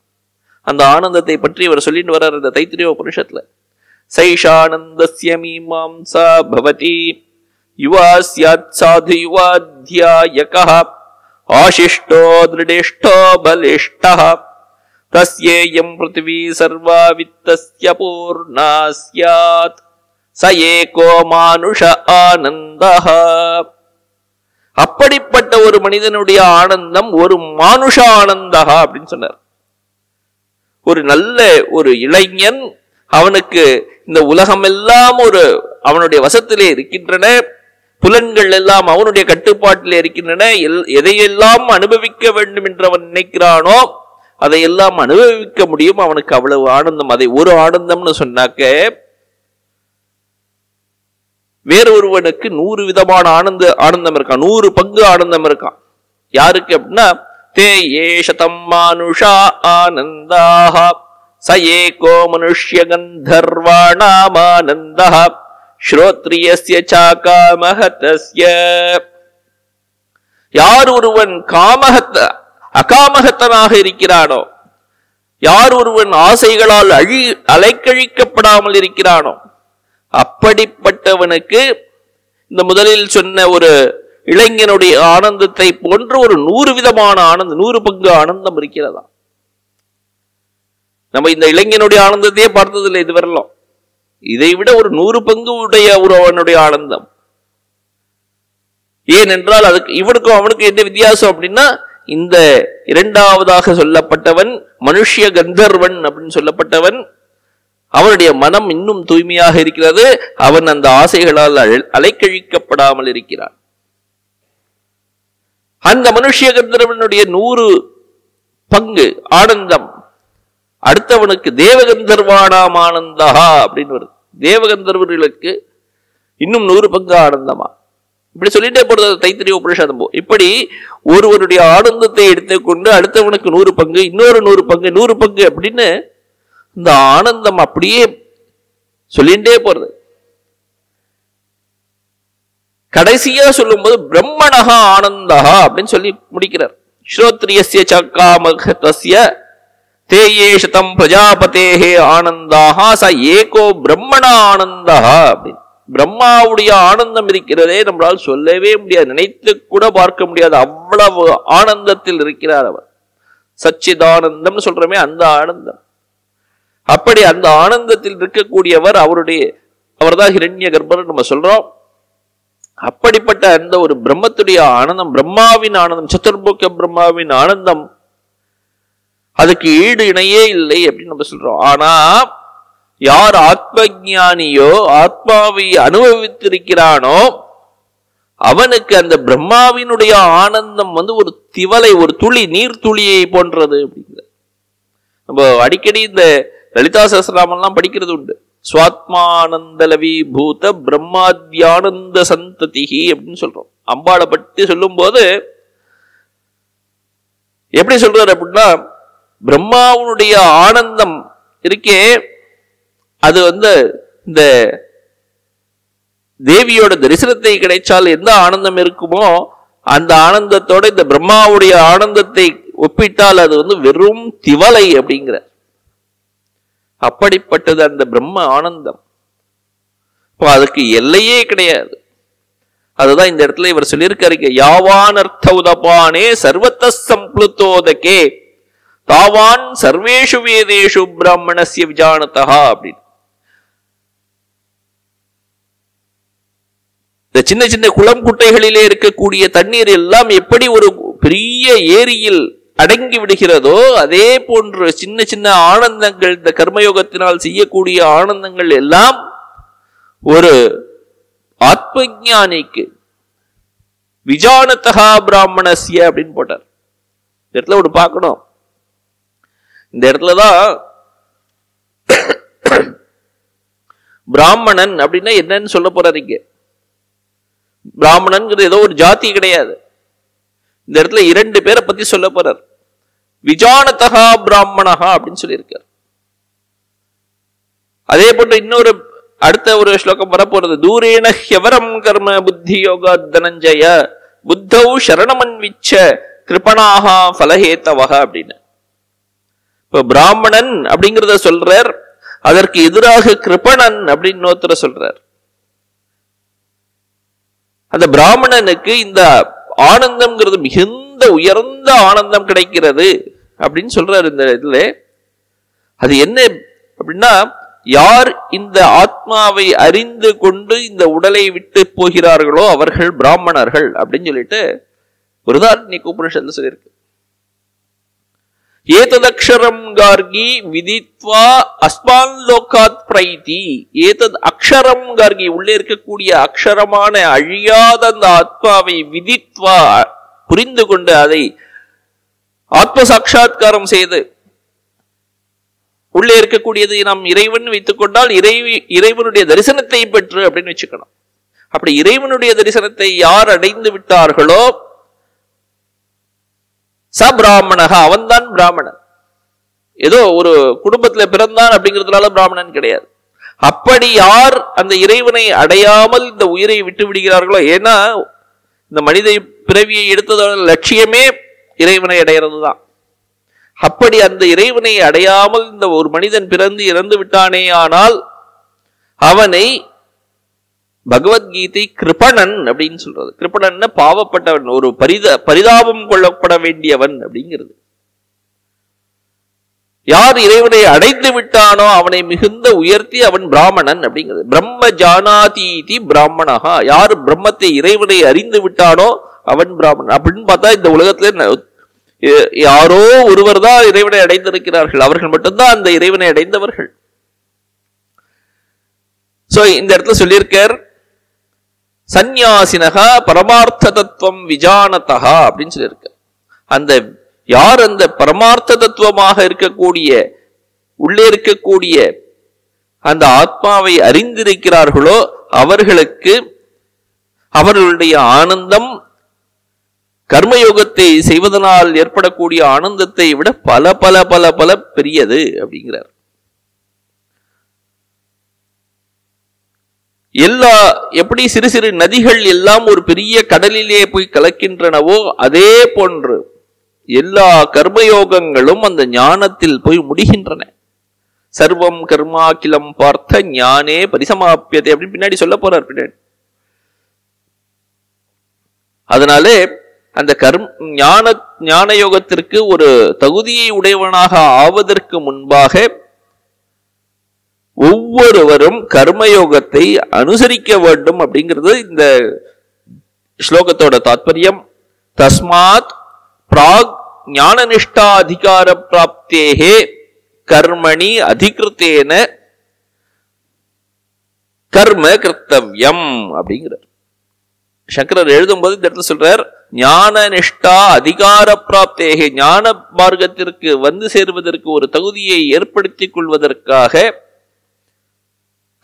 அந்த ஆனந்தத்தை பற்றி அவர் சொல்லிட்டு வர்றார் இந்த தைத்திரிய புருஷத்துல சைஷானந்தஸ்ய மீமாம்சா பவதி யுவா சியாத் சாது யுவாத்தியாயகः ஆசிஷ்டோ திருடிஷ்டோ பலிஷ்டः तस्येयम् பிருத்திவி सर्वा वित्तस्य पूर्णा स्यात्। ச ஏகோ மானுஷ ஆனந்தஹா அப்படிப்பட்ட ஒரு மனிதனுடைய ஆனந்தம் ஒரு மானுஷ ஆனந்தஹா அப்படின்னு சொன்னார். ஒரு நல்ல ஒரு இளைஞன் அவனுக்கு இந்த உலகம் எல்லாம் ஒரு அவனுடைய வசத்திலே இருக்கின்றன புலன்கள் எல்லாம் அவனுடைய கட்டுப்பாட்டிலே இருக்கின்றன எல்- எதையெல்லாம் அனுபவிக்க வேண்டும் என்று அவன் நினைக்கிறானோ அதையெல்லாம் அனுபவிக்க முடியும். அவனுக்கு அவ்வளவு ஆனந்தம். அதை ஒரு ஆனந்தம்னு சொன்னாக்க வேற ஒருவனுக்கு நூறு விதமான ஆனந்த ஆனந்தம் இருக்கான். நூறு பங்கு ஆனந்தம் இருக்கான். யாருக்கு அப்படின்னா தே ஏஷதம் மானுஷா ஆனந்தாக ச ஏகோ மனுஷ்ய கந்தர்வாணாமானந்த ஸ்ரோத்ரியஸ்ய சாகாமஹதஸ்ய. யார் ஒருவன் காமஹத்த அகாமகத்தனாக இருக்கிறானோ? யார் ஒருவன் ஆசைகளால் அழி அலைக்கழிக்கப்படாமல் இருக்கிறானோ? அப்படிப்பட்டவனுக்கு இந்த முதலில் சொன்ன ஒரு இளைஞனுடைய ஆனந்தத்தை போன்ற ஒரு நூறு விதமான ஆனந்தம் நூறு பங்கு ஆனந்தம் இருக்கிறதா நம்ம இந்த இளைஞனுடைய ஆனந்தத்தையே பார்த்ததில்லை இது வரலாம் இதை விட ஒரு நூறு பங்கு உடைய ஒரு அவனுடைய ஆனந்தம். ஏனென்றால் அதுக்கு இவனுக்கும் அவனுக்கும் என்ன வித்தியாசம் அப்படின்னா இந்த இரண்டாவதாக சொல்லப்பட்டவன் மனுஷிய கந்தர்வன் அப்படின்னு சொல்லப்பட்டவன் அவனுடைய மனம் இன்னும் தூய்மையாக இருக்கிறது அவன் அந்த ஆசைகளால் அழ- அலைக்கழிக்கப்படாமல் இருக்கிறான். அந்த மனுஷிய கந்தர்வனுடைய நூறு பங்கு ஆனந்தம் அடுத்தவனுக்கு தேவகந்தர்வானாம் ஆனந்தா அப்படின்னு வருது. தேவகந்தர்வர்களுக்கு இன்னும் நூறு பங்கு ஆனந்தமா? இப்படி சொல்லிட்டே போறது தைத்திரிய உபனிஷதம் போ. இப்படி ஒருவருடைய ஆனந்தத்தை எடுத்துக்கொண்டு அடுத்தவனுக்கு நூறு பங்கு இன்னொரு நூறு பங்கு நூறு பங்கு அப்படின்னு இந்த ஆனந்தம் அப்படியே சொல்லிண்டே போறது. கடைசியா சொல்லும்போது பிரம்மணகா ஆனந்தகா அப்படின்னு சொல்லி முடிக்கிறார். ஸ்ரோத்ரியசிய சக்காமகதஸ்ய தேயேஷதம் பிரஜாபதேஹே ஆனந்தாகா ச ஏகோ பிரம்மண ஆனந்தகா அப்படின்னு. பிரம்மாவுடைய ஆனந்தம் இருக்கிறதே நம்மளால் சொல்லவே முடியாது நினைத்து கூட பார்க்க முடியாது. அவ்வளவு ஆனந்தத்தில் இருக்கிறார் அவர். சச்சிதானந்தம்னு சொல்றமே அந்த ஆனந்தம். அப்படி அந்த ஆனந்தத்தில் இருக்கக்கூடியவர் அவருடைய அவர்தான் ஹிரண்ய கர்ப்பர் நம்ம சொல்றோம். அப்படிப்பட்ட அந்த ஒரு பிரம்மத்துடைய ஆனந்தம் பிரம்மாவின் ஆனந்தம் சதுர்முக பிரம்மாவின் ஆனந்தம் அதுக்கு ஈடு இணையே இல்லை அப்படின்னு நம்ம சொல்றோம். ஆனா யார் ஆத்மஜானியோ ஆத்மாவை அனுபவித்திருக்கிறானோ அவனுக்கு அந்த பிரம்மாவினுடைய ஆனந்தம் வந்து ஒரு திவலை ஒரு துளி நீர் துளியை போன்றது அப்படிங்கிற நம்ம அடிக்கடி இந்த லலிதா சஹஸ்ரநாமம்லாம் படிக்கிறது உண்டு. சுவாத்மானந்தலவி பூத பிரம்மாத்யானந்த சந்ததிகி அப்படின்னு சொல்றோம். அம்பாளை பற்றி சொல்லும்போது எப்படி சொல்றாரு அப்படின்னா பிரம்மாவுடைய ஆனந்தம் இருக்கே அது வந்து இந்த தேவியோட தரிசனத்தை கிடைச்சால் எந்த ஆனந்தம் இருக்குமோ அந்த ஆனந்தத்தோட இந்த பிரம்மாவுடைய ஆனந்தத்தை ஒப்பிட்டால் அது வந்து வெறும் திவலை அப்படிங்கிற. அப்படிப்பட்டது அந்த பிரம்ம ஆனந்தம். இப்போ அதுக்கு எல்லையே கிடையாது. அதுதான் இந்த இடத்துல இவர் சொல்லியிருக்காரு யாவான் அர்த்த உதபானே சர்வத்த சம்ப்ளுத்தோதகே தாவான் சர்வேஷு வேதேஷு பிராமணசிய விஜானதா அப்படின்னு. இந்த சின்ன சின்ன குளம் குட்டைகளிலே இருக்கக்கூடிய தண்ணீர் எல்லாம் எப்படி ஒரு பெரிய ஏரியில் அடங்கி விடுகிறதோ அதே போன்ற சின்ன சின்ன ஆனந்தங்கள் இந்த கர்மயோகத்தினால் செய்யக்கூடிய ஆனந்தங்கள் எல்லாம் ஒரு ஆத்ம ஜானிக்கு விஜானத்தகா பிராமணசிய அப்படின்னு போட்டார். இந்த இடத்துல ஒரு பார்க்கணும். இந்த இடத்துலதான் பிராமணன் அப்படின்னா என்னன்னு சொல்ல போறாரு பிராமணன்கிறது ஏதோ ஒரு ஜாதி கிடையாது. இந்த இடத்துல இரண்டு பேரை பத்தி சொல்ல போறார். விஜானதகா பிராமணகா அப்படின்னு சொல்லியிருக்கார். அதே போன்று இன்னொரு அடுத்த ஒரு ஸ்லோகம் வரப்போறது. தூரேன ஹெவரம் கர்ம புத்தி யோகா தனஞ்சய புத்தௌ சரணமன்விச்ச கிருபணாகா ஃபலஹேத்தவக அப்படின்னு. இப்ப பிராமணன் அப்படிங்கிறத சொல்றார். அதற்கு எதிராக கிருபணன் அப்படின்னு ஒருத்தர சொல்றார். அந்த பிராமணனுக்கு இந்த ஆனந்தம்ங்கிறது மிகுந்த உயர்ந்த ஆனந்தம் கிடைக்கிறது அப்படின்னு சொல்றாரு இந்த இதுல. அது என்ன அப்படின்னா யார் இந்த ஆத்மாவை அறிந்து கொண்டு இந்த உடலை விட்டு போகிறார்களோ அவர்கள் பிராமணர்கள் அப்படின்னு சொல்லிட்டு பிரதாரண்யக்கு உபனிஷத்துல சொல்லியிருக்கு? ஏததக்ஷரம் கார்கி விதித்வா அஸ்மான் லோகாத் பிரைதி ஏதத் அக்ஷரம் கார்கி உள்ளே இருக்கக்கூடிய அக்ஷரமான அழியாத அந்த ஆத்மாவை விதித்வா புரிந்து கொண்டு அதை ஆத்ம சாட்சா்காரம் செய்து உள்ளே இருக்கக்கூடியது நாம் இறைவன் வைத்துக் கொண்டால் இறை இறைவனுடைய தரிசனத்தை பெற்று அப்படின்னு வச்சுக்கணும். அப்படி இறைவனுடைய தரிசனத்தை யார் அடைந்து விட்டார்களோ ச பிராமணக அவன்தான் பிராமணன். ஏதோ ஒரு குடும்பத்துல பிறந்தான் அப்படிங்கிறதுனால பிராமணன் கிடையாது. அப்படி யார் அந்த இறைவனை அடையாமல் இந்த உயிரை விட்டு விடுகிறார்களோ ஏன்னா இந்த மனித பிறவியை எடுத்ததோட லட்சியமே இறைவனை அடையிறது தான் அப்படி அந்த இறைவனை அடையாமல் இந்த ஒரு மனிதன் பிறந்து இறந்து விட்டானே ஆனால் அவனை பகவத்கீதை கிருபணன் அப்படின்னு சொல்றது. கிருபணன் பாவப்பட்டவன் ஒரு பரித பரிதாபம் கொள்ளப்பட வேண்டியவன் அப்படிங்கிறது. யார் இறைவனை அடைந்து விட்டானோ அவனை மிகுந்த உயர்த்தி அவன் பிராமணன் அப்படிங்கிறது. பிரம்ம ஜானாதீதி பிராமணஹா. யார் பிரம்மத்தை இறைவனை அறிந்து விட்டானோ அவன் பிராமணன். அப்படின்னு பார்த்தா இந்த உலகத்துல யாரோ ஒருவர் தான் இறைவனை அடைந்திருக்கிறார்கள். அவர்கள் மட்டும்தான் அந்த இறைவனை அடைந்தவர்கள். சோ இந்த இடத்துல சொல்லியிருக்கார் சந்நியாசினகா பரமார்த்த தத்துவம் விஜானதா அப்படின்னு சொல்லியிருக்க. அந்த யார் அந்த பரமார்த்த தத்துவமாக இருக்கக்கூடிய உள்ளே இருக்கக்கூடிய அந்த ஆத்மாவை அறிந்திருக்கிறார்களோ அவர்களுக்கு அவர்களுடைய ஆனந்தம் கர்மயோகத்தை செய்வதனால் ஏற்படக்கூடிய ஆனந்தத்தை விட பல பல பல பல பெரியது அப்படிங்கிறார். எல்லா எப்படி சிறு சிறு நதிகள் எல்லாம் ஒரு பெரிய கடலிலே போய் கலக்கின்றனவோ அதே போன்று எல்லா கர்மயோகங்களும் அந்த ஞானத்தில் போய் முடிகின்றன. சர்வம் கர்மாக்கிலம் பார்த்த ஞானே பரிசமாப்பியதை அப்படின்னு பின்னாடி சொல்ல போறார் பின்னாடி. அதனாலே அந்த கர்ம ஞான ஞான யோகத்திற்கு ஒரு தகுதியை உடையவனாக ஆவதற்கு முன்பாக ஒவ்வொருவரும் கர்மயோகத்தை அனுசரிக்க வேண்டும் அப்படிங்கிறது இந்த ஸ்லோகத்தோட தாத்பரியம். தஸ்மாத் பிராக் ஞான நிஷ்டா அதிகார பிராப்தேகே கர்மணி அதிகிருத்தேன கர்ம கர்த்தவியம் அப்படிங்கிறார். சங்கரர் எழுதும்போது இந்த இடத்துல சொல்றார் ஞான நிஷ்டா அதிகார பிராப்தேகே ஞான மார்க்கத்திற்கு வந்து சேருவதற்கு ஒரு தகுதியை ஏற்படுத்திக் கொள்வதற்காக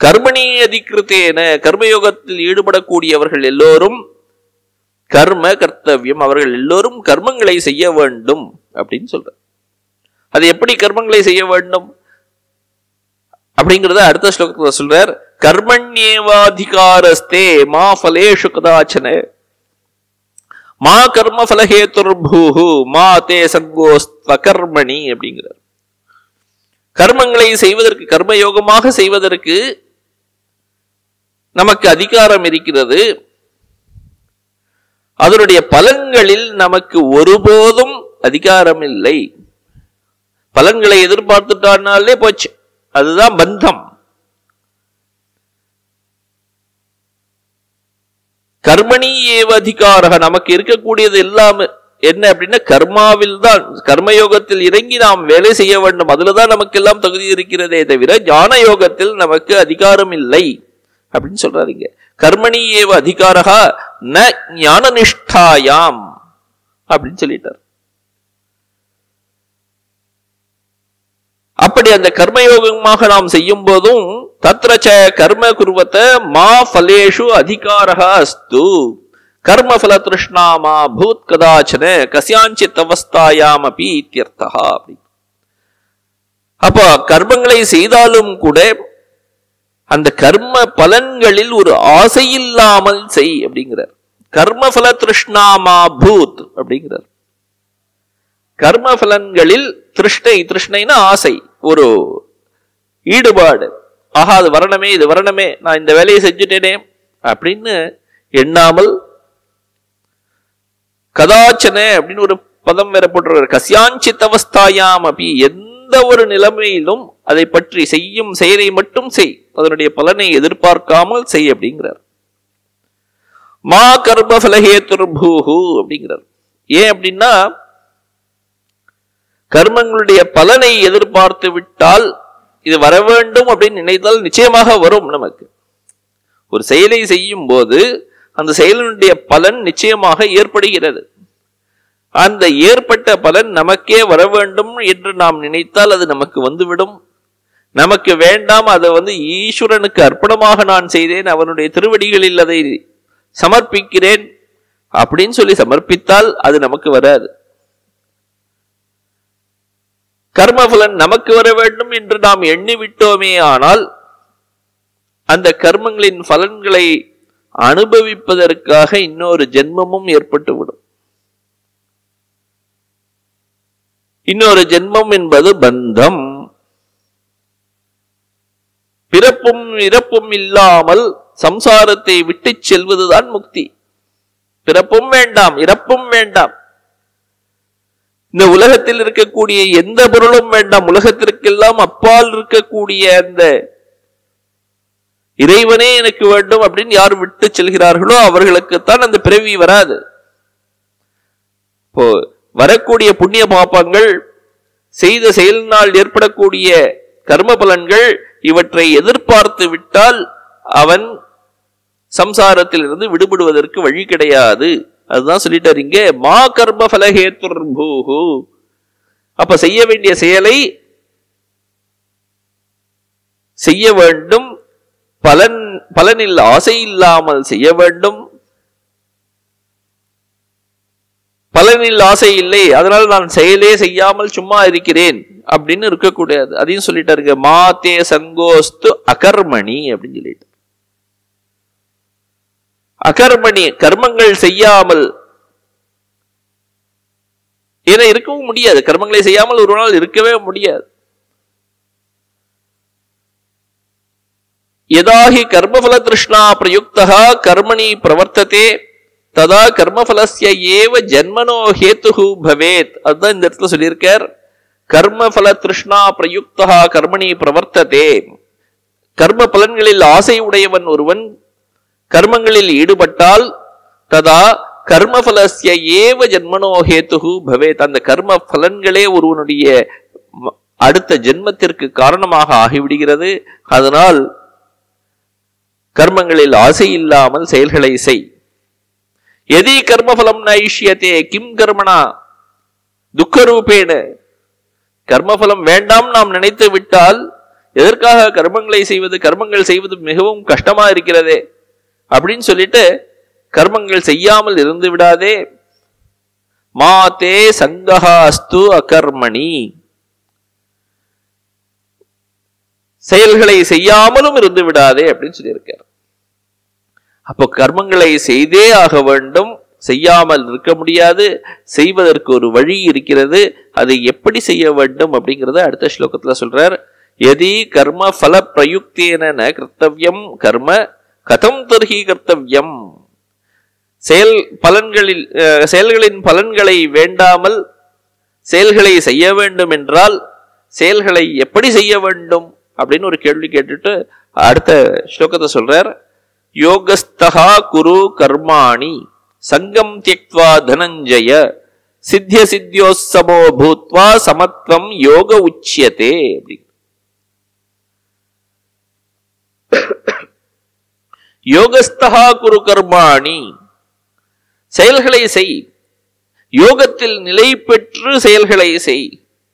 கர்மணி அதிகிருத்தேன கர்மயோகத்தில் ஈடுபடக்கூடியவர்கள் எல்லோரும் கர்ம கர்த்தவியம் அவர்கள் எல்லோரும் கர்மங்களை செய்ய வேண்டும் அப்படின்னு சொல்ற அது எப்படி கர்மங்களை செய்ய வேண்டும்? அப்படிங்கறத அடுத்த ஸ்லோகத்துல சொல்றார். கர்மண்யேவாதிகாரஸ்தே மா ஃபலேஷு கதாச்சன. மா கர்ம ஃபலஹேதுர்பூஹு மா தே சங்கோஸ்த கர்மணி அப்படிங்கிறார். கர்மங்களை செய்வதற்கு கர்மயோகமாக செய்வதற்கு நமக்கு அதிகாரம் இருக்கிறது. அதனுடைய பலன்களில் நமக்கு ஒருபோதும் அதிகாரம் இல்லை. பலன்களை எதிர்பார்த்துட்டானாலே போச்சு. அதுதான் பந்தம். கர்மணி ஏவ அதிகாரக நமக்கு இருக்கக்கூடியது எல்லாமே என்ன அப்படின்னா கர்மாவில் தான் கர்மயோகத்தில் இறங்கி நாம் வேலை செய்ய வேண்டும். அதுல தான் நமக்கெல்லாம் தகுதி இருக்கிறதே தவிர ஞான யோகத்தில் நமக்கு அதிகாரம் இல்லை. அப்படின்னு சொல்றாருங்க கர்மணி ஏவ அதிகாரகா ந ஞான நிஷ்டாயாம் அப்படின்னு சொல்லிட்டார். அப்படி அந்த கர்மயோகமாக நாம் செய்யும் போதும் தத்ரச்ச கர்ம குருவத்த மா ஃபலேஷு அதிகாரா அஸ்து. கர்ம ஃபல திருஷ்ணாமா பூத் கதாச்சன கசியாஞ்சித் அவஸ்தாயாம் அப்படி இத்தியர்த்தா அப்படி அப்போ கர்மங்களை செய்தாலும் கூட அந்த கர்ம பலன்களில் ஒரு ஆசை இல்லாமல் செய் அப்படிங்கிறார். கர்மபல திருஷ்ணாமா பூத் அப்படிங்கிறார். கர்ம பலன்களில் திருஷ்ணை திருஷ்ணைனா ஆசை ஒரு ஈடுபாடு. ஆஹா அது வரணுமே இது வரணுமே நான் இந்த வேலையை செஞ்சுட்டேனே அப்படின்னு எண்ணாமல் கதாச்சன அப்படின்னு ஒரு பதம் வேற போட்டிருக்காரு. கசியாஞ்சித் அவஸ்தாயாம் அப்படி எந்த ஒரு நிலைமையிலும் அதை பற்றி செய்யும் செயலை மட்டும் செய். அதனுடைய பலனை எதிர்பார்க்காமல் செய் அப்படிங்கிறார். மா கர்ம ஃபலஹேத்துர்பூஹு அப்படிங்கிறார். ஏன் அப்படின்னா கர்மங்களுடைய பலனை எதிர்பார்த்து விட்டால் இது வர வேண்டும் அப்படின்னு நினைத்தால் நிச்சயமாக வரும் நமக்கு. ஒரு செயலை செய்யும் போது அந்த செயலினுடைய பலன் நிச்சயமாக ஏற்படுகிறது. அந்த ஏற்பட்ட பலன் நமக்கே வர வேண்டும் என்று நாம் நினைத்தால் அது நமக்கு வந்துவிடும். நமக்கு வேண்டாம் அதை வந்து ஈஸ்வரனுக்கு அர்ப்பணமாக நான் செய்தேன் அவனுடைய திருவடிகளில் அதை சமர்ப்பிக்கிறேன் அப்படின்னு சொல்லி சமர்ப்பித்தால் அது நமக்கு வராது. கர்மபலன் நமக்கு வர வேண்டும் என்று நாம் எண்ணி விட்டோமே ஆனால் அந்த கர்மங்களின் பலன்களை அனுபவிப்பதற்காக இன்னொரு ஜென்மமும் ஏற்பட்டுவிடும். இன்னொரு ஜென்மம் என்பது பந்தம். பிறப்பும் இறப்பும் இல்லாமல் சம்சாரத்தை விட்டு செல்வதுதான் முக்தி. பிறப்பும் வேண்டாம் இறப்பும் வேண்டாம். இந்த உலகத்தில் இருக்கக்கூடிய எந்த பொருளும் வேண்டாம். உலகத்திற்கெல்லாம் அப்பால் இருக்கக்கூடிய அந்த இறைவனே எனக்கு வேண்டும் அப்படின்னு யார் விட்டு செல்கிறார்களோ அவர்களுக்குத்தான் அந்த பிறவி வராது. இப்போ வரக்கூடிய புண்ணிய பாப்பங்கள் செய்த செயலினால் ஏற்படக்கூடிய கர்ம பலன்கள் இவற்றை எதிர்பார்த்து விட்டால் அவன் சம்சாரத்தில் இருந்து விடுபடுவதற்கு வழி கிடையாது. அதுதான் சொல்லிட்டார் இங்கே மா கர்ம பலஹேத்துர் பூஹு அப்ப செய்ய வேண்டிய செயலை செய்ய வேண்டும். பலன் பலனில் ஆசை இல்லாமல் செய்ய வேண்டும். பலனில் ஆசை இல்லை அதனால் நான் செயலே செய்யாமல் சும்மா இருக்கிறேன். அப்படின்னு இருக்கக்கூடாது. அதையும் சொல்லிட்டாருங்க மாத்தே சங்கோஸ்து அகர்மணி அப்படின்னு சொல்லிட்டு. அகர்மணி கர்மங்கள் செய்யாமல். ஏன்னா இருக்கவும் முடியாது. கர்மங்களை செய்யாமல் ஒரு நாள் இருக்கவே முடியாது. எதாகி கர்மபல திருஷ்ணா பிரயுக்தா கர்மணி பிரவர்த்ததே. ததா கர்மபலஸ்ய ஏவ ஜன்மனோ ஹேத்து பவேத். அதுதான் இந்த இடத்துல சொல்லியிருக்கார். கர்மபல திருஷ்ணா பிரயுக்தா கர்மணி பிரவர்த்ததே. கர்ம பலன்களில் ஆசை உடையவன் ஒருவன் கர்மங்களில் ஈடுபட்டால் ததா கர்மபலஸ்ய ஏவ ஜன்மனோ ஹேத்து பவேத். அந்த கர்ம பலன்களே ஒருவனுடைய அடுத்த ஜென்மத்திற்கு காரணமாக ஆகிவிடுகிறது. அதனால் கர்மங்களில் ஆசை இல்லாமல் செயல்களை செய். எதி கர்மபலம் நைஷ்யத்தே கிம் கர்மணா துக்கரூபேன கர்மபலம் வேண்டாம் நாம் நினைத்து விட்டால் எதற்காக கர்மங்களை செய்வது கர்மங்கள் செய்வது மிகவும் கஷ்டமா இருக்கிறதே? அப்படின்னு சொல்லிட்டு கர்மங்கள் செய்யாமல் இருந்து விடாதே. மாதே சங்கஹாஸ்து அகர்மணி. செயல்களை செய்யாமலும் இருந்து விடாதே அப்படின்னு சொல்லியிருக்கார். அப்போ கர்மங்களை செய்தே ஆக வேண்டும். செய்யாமல் இருக்க முடியாது செய்வதற்கு ஒரு வழி இருக்கிறது அதை எப்படி செய்ய வேண்டும் அப்படிங்கிறத அடுத்த ஸ்லோகத்தில் சொல்றார். எதி கர்ம ஃபல பிரயுக்தேன கர்த்தவியம் கர்ம கதம் தர்ஹி கர்த்தவியம். செயல் பலன்களில் செயல்களின் பலன்களை வேண்டாமல் செயல்களை செய்ய வேண்டும் என்றால் செயல்களை எப்படி செய்ய வேண்டும் அப்படின்னு ஒரு கேள்வி கேட்டுட்டு அடுத்த ஸ்லோகத்தை சொல்றார். யோகஸ்தகா குரு கர்மாணி. சங்கம் தியக்வா தனஞ்சய சித்திய சித்தியோசமோ பூத்வா சமத்துவம் யோக உச்சியதே அப்படி யோகஸ்தகா குரு கர்மாணி செயல்களை செய். யோகத்தில் நிலை பெற்று செயல்களை செய்.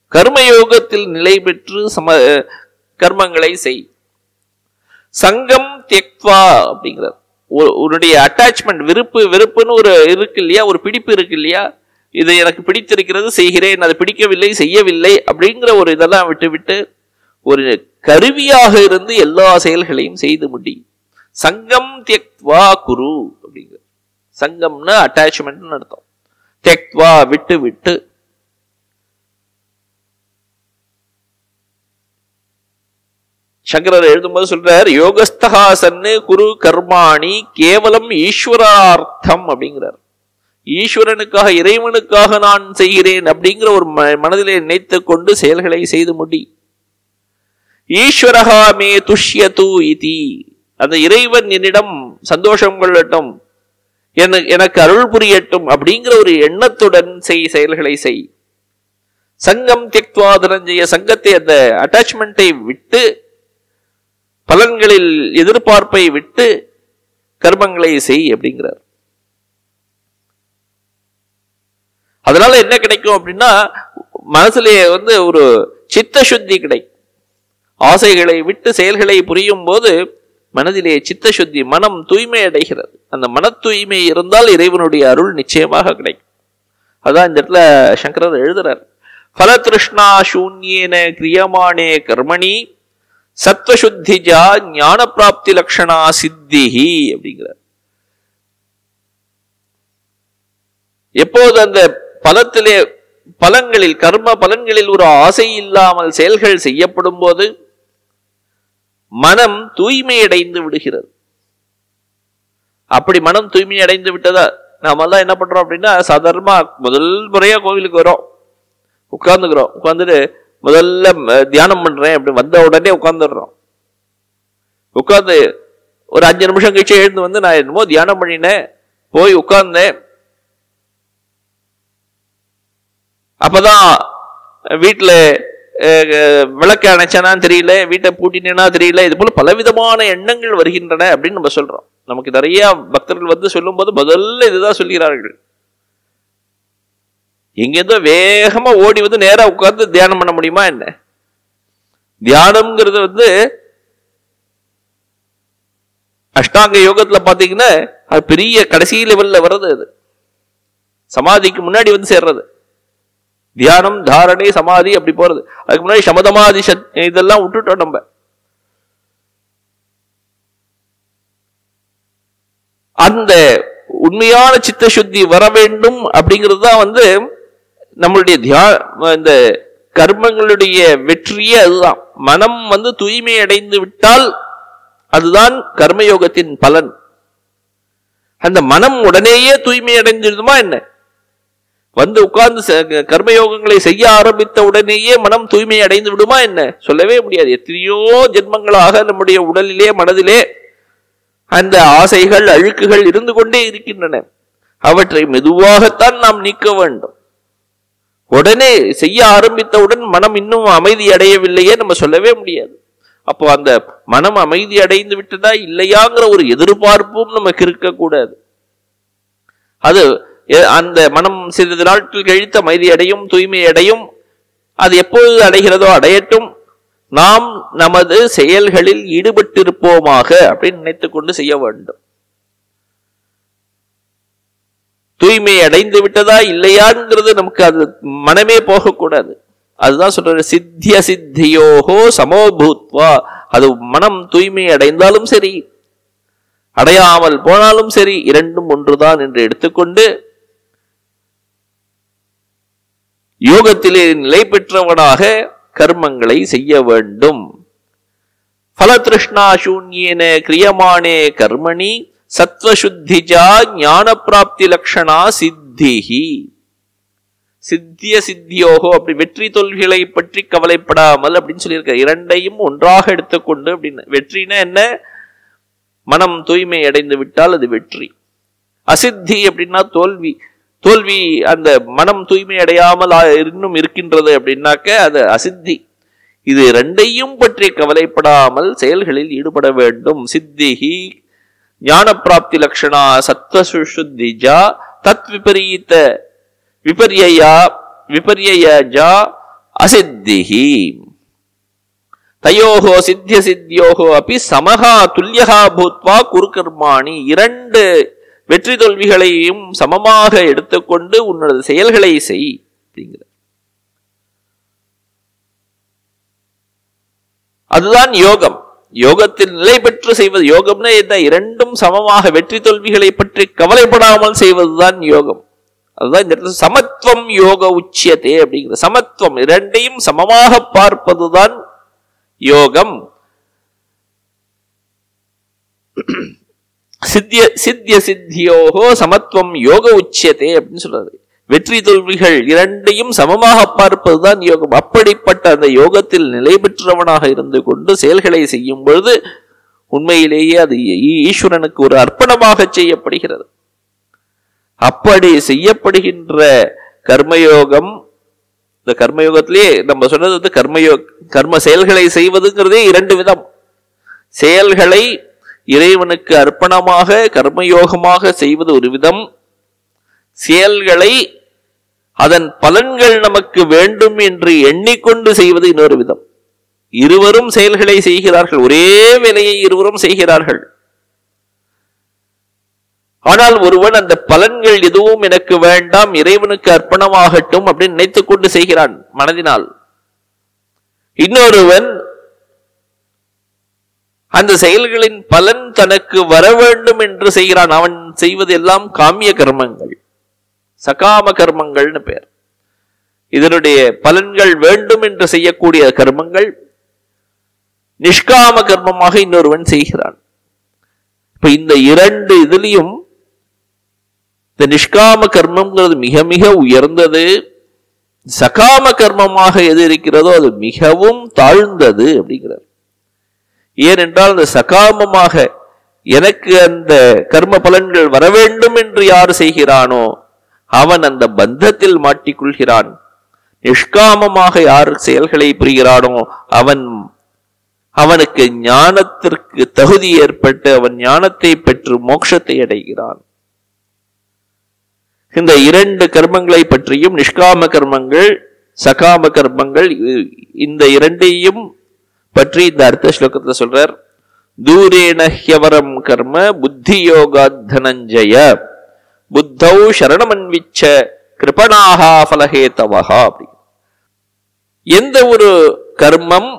கர்ம யோகத்தில் நிலை பெற்று சம கர்மங்களை செய். சங்கம் தியக்வா அப்படிங்கிறார். உன்னுடைய அட்டாச்மெண்ட் விருப்பு வெறுப்புன்னு ஒரு இருக்கு இல்லையா? ஒரு பிடிப்பு இருக்கு இல்லையா? இது எனக்கு பிடித்திருக்கிறது செய்கிறேன். அது பிடிக்கவில்லை செய்யவில்லை அப்படிங்கிற ஒரு இதெல்லாம் விட்டுவிட்டு ஒரு கருவியாக இருந்து எல்லா செயல்களையும் செய்து முடி. சங்கம் தியக்வா குரு அப்படிங்கிற. சங்கம்னா அட்டாச்மெண்ட்னு அர்த்தம். தியக்வா விட்டு விட்டு சங்கரர் எழுதும்போது சொல்றார் யோகஸ்தகாசன்னு குரு கர்மாணி கேவலம் ஈஸ்வரார்த்தம் அப்படிங்கிறார். ஈஸ்வரனுக்காக இறைவனுக்காக நான் செய்கிறேன் அப்படிங்கிற ஒரு ம- மனதிலே நினைத்து கொண்டு செயல்களை செய்து முடி. ஈஸ்வரகா மே துஷ்யது இதி. அந்த இறைவன் என்னிடம் சந்தோஷம் கொள்ளட்டும் எனக்கு எனக்கு அருள் புரியட்டும் அப்படிங்கிற ஒரு எண்ணத்துடன் செய் செயல்களை செய். சங்கம் தியக்துவா தனஞ்சய சங்கத்தை அந்த அட்டாச்மெண்ட்டை விட்டு பலன்களில் எதிர்பார்ப்பை விட்டு கர்மங்களை செய் அப்படிங்கிறார். அதனால என்ன கிடைக்கும் அப்படின்னா மனசுலேயே வந்து ஒரு சித்த சுத்தி கிடைக்கும் ஆசைகளை விட்டு செயல்களை புரியும் போது மனதிலே சித்த சுத்தி மனம் தூய்மை அடைகிறது. அந்த மன தூய்மை இருந்தால் இறைவனுடைய அருள் நிச்சயமாக கிடைக்கும். அதான் இந்த இடத்துல சங்கரர் எழுதுறார். ஃபலத்ருஷ்ணா சூன்யேன கிரியமானே கர்மணி சத்வசுத்திஜா ஞான பிராப்தி லட்சணா சித்திஹி அப்படிங்கிறார். எப்போது அந்த பலத்திலே பலன்களில் கர்ம பலன்களில் ஒரு ஆசை இல்லாமல் செயல்கள் செய்யப்படும் போது மனம் தூய்மையடைந்து விடுகிறது. அப்படி மனம் தூய்மை அடைந்து விட்டதா? நாமெல்லாம் என்ன பண்றோம் அப்படின்னா சாதாரணமா முதல் முறையா கோவிலுக்கு வரோம். உட்கார்ந்துக்கிறோம். உட்கார்ந்துட்டு முதல்ல தியானம் பண்றேன் அப்படி வந்த உடனே உட்காந்துடுறோம் உட்காந்து ஒரு அஞ்சு நிமிஷம் கழிச்சு எழுந்து வந்து நான் என்னமோ தியானம் பண்ணினேன் போய் உட்கார்ந்தேன். அப்பதான் வீட்டுல விளக்கு அணைச்சானான்னு தெரியல வீட்டை பூட்டினா தெரியல இது போல பலவிதமான எண்ணங்கள் வருகின்றன அப்படின்னு நம்ம சொல்றோம். நமக்கு நிறைய பக்தர்கள் வந்து சொல்லும்போது முதல்ல இதுதான் சொல்கிறார்கள். எங்கேருந்தோ வேகமாக ஓடி வந்து நேராக உட்கார்ந்து தியானம் பண்ண முடியுமா என்ன? தியானம்ங்கிறது வந்து அஷ்டாங்க யோகத்தில் பார்த்தீங்கன்னா அது பெரிய கடைசி லெவலில் வர்றது அது. சமாதிக்கு முன்னாடி வந்து சேர்றது. தியானம் தாரணை சமாதி அப்படி போறது. அதுக்கு முன்னாடி சமதமாதி சத் இதெல்லாம் விட்டுட்டோம் நம்ம. அந்த உண்மையான சித்த சுத்தி வர வேண்டும் அப்படிங்கிறது தான் வந்து நம்மளுடைய தியா இந்த கர்மங்களுடைய வெற்றியே அதுதான். மனம் வந்து தூய்மை அடைந்து விட்டால் அதுதான் கர்மயோகத்தின் பலன். அந்த மனம் உடனேயே தூய்மை அடைஞ்சிருதுமா என்ன? வந்து உட்கார்ந்து ச- கர்மயோகங்களை செய்ய ஆரம்பித்த உடனேயே மனம் தூய்மை அடைந்து விடுமா என்ன? சொல்லவே முடியாது. எத்தனையோ ஜென்மங்களாக நம்முடைய உடலிலே மனதிலே அந்த ஆசைகள் அழுக்குகள் இருந்து கொண்டே இருக்கின்றன. அவற்றை மெதுவாகத்தான் நாம் நீக்க வேண்டும். உடனே செய்ய ஆரம்பித்தவுடன் மனம் இன்னும் அமைதி அடையவில்லையே நம்ம சொல்லவே முடியாது. அப்போ அந்த மனம் அமைதி அடைந்து விட்டதா இல்லையாங்கிற ஒரு எதிர்பார்ப்பும் நமக்கு இருக்கக்கூடாது. அது எ- அந்த மனம் சிறிது நாட்கள் கழித்து அமைதி அடையும் தூய்மை அடையும் அது எப்பொழுது அடைகிறதோ அடையட்டும். நாம் நமது செயல்களில் ஈடுபட்டிருப்போமாக அப்படின்னு நினைத்து கொண்டு செய்ய வேண்டும். தூய்மை அடைந்து விட்டதா இல்லையாங்கிறது நமக்கு அது மனமே போகக்கூடாது. அதுதான் சொல்றது சித்திய சித்தியோகோ சமோபூத்வா. அது மனம் தூய்மை அடைந்தாலும் சரி அடையாமல் போனாலும் சரி இரண்டும் ஒன்றுதான் என்று எடுத்துக்கொண்டு யோகத்திலே நிலை பெற்றவனாக கர்மங்களை செய்ய வேண்டும். ஃபலத்ருஷ்ணா சூன்யேன கிரியமானே கர்மணி சத்வசுத்திஜா ஞான பிராப்தி லக்ஷணா சித்திஹி. சித்திய சித்தியோகோ அப்படி வெற்றி தோல்விகளை பற்றி கவலைப்படாமல் அப்படின்னு சொல்லியிருக்க இரண்டையும் ஒன்றாக எடுத்துக்கொண்டு அப்படின்னு. வெற்றினா என்ன? மனம் தூய்மை அடைந்து விட்டால் அது வெற்றி. அசித்தி அப்படின்னா தோல்வி. தோல்வி அந்த மனம் தூய்மை அடையாமல் இன்னும் இருக்கின்றது அப்படின்னாக்க அது அசித்தி. இது ரெண்டையும் பற்றி கவலைப்படாமல் செயல்களில் ஈடுபட வேண்டும். சித்திஹி ஞான பிராப்தி லட்சணா சத்வ சுஷுத்திஜா தத் விபரீத விபர்யா விபர்யஜா அசித்திஹி. தயோகோ சித்திய சித்தியோகோ அப்படி சமகா துல்லியகா பூத்வா குருகர்மாணி. இரண்டு வெற்றி தோல்விகளையும் சமமாக எடுத்துக்கொண்டு உன்னது செயல்களை செய் அப்படிங்கிற அதுதான் யோகம். யோகத்தில் நிலை பெற்று செய்வது யோகம்னா என்ன? இரண்டும் சமமாக வெற்றி தோல்விகளை பற்றி கவலைப்படாமல் செய்வதுதான் யோகம். அதுதான் இந்த இடத்துல சமத்துவம் யோக உச்சியத்தே அப்படிங்கிற சமத்துவம் இரண்டையும் சமமாக பார்ப்பதுதான் யோகம். சித்திய சித்திய சித்தியோகோ சமத்துவம் யோக உச்சியத்தே அப்படின்னு சொல்றாரு. வெற்றி தோல்விகள் இரண்டையும் சமமாக பார்ப்பதுதான் யோகம். அப்படிப்பட்ட அந்த யோகத்தில் நிலை பெற்றவனாக இருந்து கொண்டு செயல்களை செய்யும் பொழுது உண்மையிலேயே அது ஈஸ்வரனுக்கு ஒரு அர்ப்பணமாக செய்யப்படுகிறது. அப்படி செய்யப்படுகின்ற கர்மயோகம் இந்த கர்மயோகத்திலேயே நம்ம சொன்னது வந்து கர்மயோ கர்ம செயல்களை செய்வதுங்கிறதே இரண்டு விதம். செயல்களை இறைவனுக்கு அர்ப்பணமாக கர்மயோகமாக செய்வது ஒரு விதம். செயல்களை அதன் பலன்கள் நமக்கு வேண்டும் என்று எண்ணிக்கொண்டு செய்வது இன்னொரு விதம். இருவரும் செயல்களை செய்கிறார்கள் ஒரே வேலையை இருவரும் செய்கிறார்கள். ஆனால் ஒருவன் அந்த பலன்கள் எதுவும் எனக்கு வேண்டாம் இறைவனுக்கு அர்ப்பணமாகட்டும் அப்படின்னு நினைத்துக் கொண்டு செய்கிறான் மனதினால். இன்னொருவன் அந்த செயல்களின் பலன் தனக்கு வர வேண்டும் என்று செய்கிறான். அவன் செய்வது எல்லாம் காமிய கர்மங்கள். சகாம கர்மங்கள்னு பேர். இதனுடைய பலன்கள் வேண்டும் என்று செய்யக்கூடிய கர்மங்கள் நிஷ்காம கர்மமாக இன்னொருவன் செய்கிறான். இப்ப இந்த இரண்டு இதுலயும் இந்த நிஷ்காம கர்மம்ங்கிறது மிக மிக உயர்ந்தது. சகாம கர்மமாக எது இருக்கிறதோ அது மிகவும் தாழ்ந்தது அப்படிங்கிறார். ஏனென்றால் அந்த சகாமமாக எனக்கு அந்த கர்ம பலன்கள் வர வேண்டும் என்று யார் செய்கிறானோ அவன் அந்த பந்தத்தில் மாட்டிக்கொள்கிறான். நிஷ்காமமாக யார் செயல்களை புரிகிறானோ அவன் அவனுக்கு ஞானத்திற்கு தகுதி ஏற்பட்டு அவன் ஞானத்தை பெற்று மோட்சத்தை அடைகிறான். இந்த இரண்டு கர்மங்களை பற்றியும் நிஷ்காம கர்மங்கள் சகாம கர்மங்கள் இ- இந்த இரண்டையும் பற்றி இந்த அர்த்த ஸ்லோகத்துல சொல்றார். தூரேணஹ்யவரம் கர்ம புத்தி யோகாத் தனஞ்சய புத்தௌ சரணமன்விச்ச கிருபணாகா ஃபலஹேதவஹா அப்படி. எந்த ஒரு கர்மம்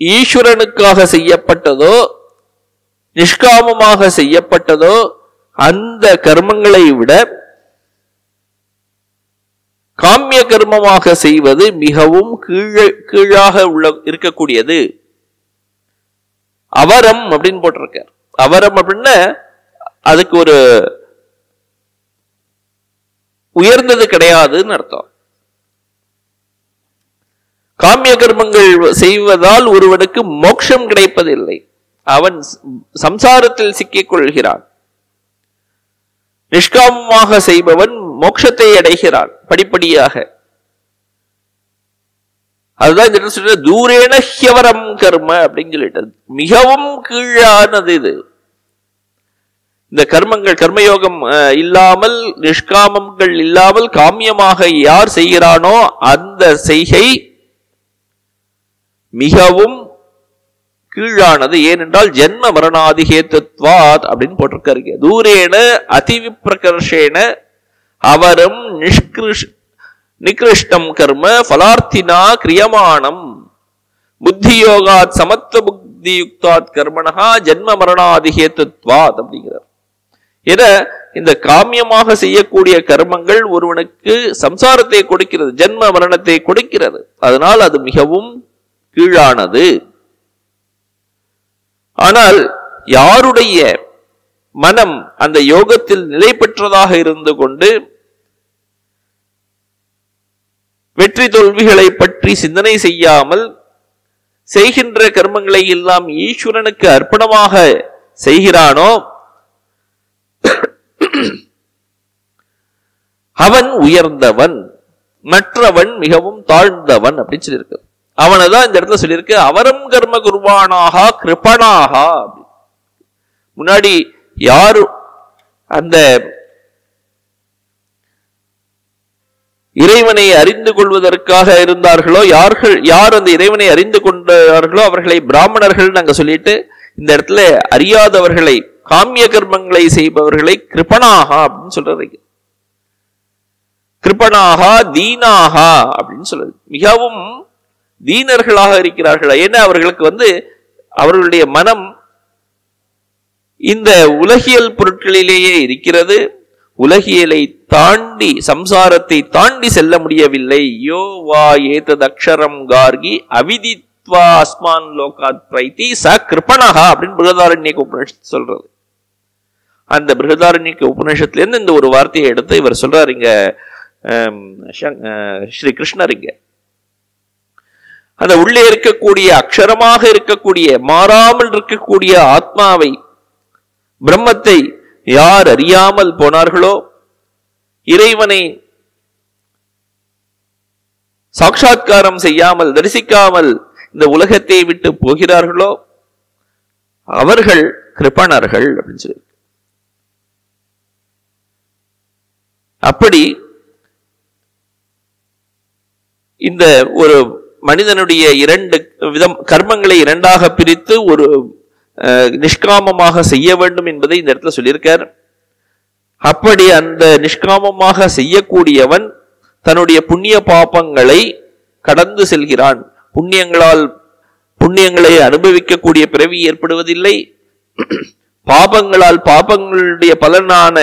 ஈஸ்வரனுக்காக செய்யப்பட்டதோ நிஷ்காமமாக செய்யப்பட்டதோ அந்த கர்மங்களை விட காமிய கர்மமாக செய்வது மிகவும் கீழே கீழாக உள்ள இருக்கக்கூடியது. அவரம் அப்படின்னு போட்டிருக்கார். அவரம் அப்படின்னா அதுக்கு ஒரு உயர்ந்தது கிடையாதுன்னு அர்த்தம். காமிய கர்மங்கள் செய்வதால் ஒருவனுக்கு மோட்சம் கிடைப்பதில்லை. அவன் சம்சாரத்தில் சிக்கிக் கொள்கிறான் நிஷ்காமமாக செய்பவன் மோட்சத்தை அடைகிறான் படிப்படியாக. அதுதான் இந்த சொல்ற தூரேன ஹியவரம் கர்ம அப்படின்னு சொல்லிட்டு மிகவும் கீழானது இது. இந்த கர்மங்கள் கர்மயோகம் அஹ், இல்லாமல் நிஷ்காமங்கள் இல்லாமல் காமியமாக யார் செய்கிறானோ அந்த செய்கை மிகவும் கீழானது. ஏனென்றால் ஜென்ம மரணாதிகேத்துவாத் அப்படின்னு போட்டிருக்காரு. தூரேன அதிவிப்பிரகர்ஷேன அவரும் நிஷ்கிருஷ் நிகிருஷ்டம் கர்ம பலார்த்தினா கிரியமானம். புத்தி யோகாத் சமத்துவ புத்தி யுக்தாத் கர்மனகா ஜென்ம மரணாதிகேத்துவாத் அப்படிங்கிறார். என இந்த காமியமாக செய்யக்கூடிய கர்மங்கள் ஒருவனுக்கு சம்சாரத்தை கொடுக்கிறது ஜென்ம மரணத்தை கொடுக்கிறது. அதனால் அது மிகவும் கீழானது. ஆனால் யாருடைய மனம் அந்த யோகத்தில் நிலை பெற்றதாக இருந்து கொண்டு வெற்றி தோல்விகளை பற்றி சிந்தனை செய்யாமல் செய்கின்ற கர்மங்களை எல்லாம் ஈஸ்வரனுக்கு அர்ப்பணமாக செய்கிறானோ அவன் உயர்ந்தவன் மற்றவன் மிகவும் தாழ்ந்தவன் அப்படின்னு சொல்லியிருக்கு அவனை தான் இந்த இடத்துல சொல்லியிருக்கு அவரம் கர்ம குருவானாக கிருபணாக அப்படி. முன்னாடி யாரு அந்த இறைவனை அறிந்து கொள்வதற்காக இருந்தார்களோ யார்கள் யார் அந்த இறைவனை அறிந்து கொண்டார்களோ அவர்களை பிராமணர்கள் நாங்க சொல்லிட்டு இந்த இடத்துல அறியாதவர்களை காமிய கர்மங்களை செய்பவர்களை கிருபணாக அப்படின்னு சொல்றது கிருபணாகா தீனாகா அப்படின்னு சொல்றது. மிகவும் தீனர்களாக இருக்கிறார்கள்? ஏன்னா அவர்களுக்கு வந்து அவர்களுடைய மனம் இந்த உலகியல் பொருட்களிலேயே இருக்கிறது. உலகியலை தாண்டி சம்சாரத்தை தாண்டி செல்ல முடியவில்லை. யோ வா ஏதது அக்ஷரம் கார்கி அவிதித்வா அஸ்மான் லோகாத் பிரைத்தி ச கிருப்பனகா அப்படின்னு பிருகதாரண்யக்கு உபநிஷத்து சொல்றது. அந்த பிருகதாரண்யக்கு உபநிஷத்துலேருந்து இந்த ஒரு வார்த்தையை எடுத்து இவர் சொல்றாரு இங்க ஸ்ரீ கிருஷ்ணர் இங்க அந்த உள்ளே இருக்கக்கூடிய அக்ஷரமாக இருக்கக்கூடிய மாறாமல் இருக்கக்கூடிய ஆத்மாவை பிரம்மத்தை யார் அறியாமல் போனார்களோ இறைவனை சாட்சாத்காரம் செய்யாமல் தரிசிக்காமல் இந்த உலகத்தை விட்டு போகிறார்களோ அவர்கள் கிருபணர்கள் அப்படின்னு சொல்லி அப்படி இந்த ஒரு மனிதனுடைய இரண்டு விதம் கர்மங்களை இரண்டாக பிரித்து ஒரு அஹ், நிஷ்காமமாக செய்ய வேண்டும் என்பதை இந்த இடத்துல சொல்லியிருக்கார். அப்படி அந்த நிஷ்காமமாக செய்யக்கூடியவன் தன்னுடைய புண்ணிய பாப்பங்களை கடந்து செல்கிறான். புண்ணியங்களால் புண்ணியங்களை அனுபவிக்கக்கூடிய பிறவி ஏற்படுவதில்லை. பாபங்களால் பாபங்களுடைய பலனான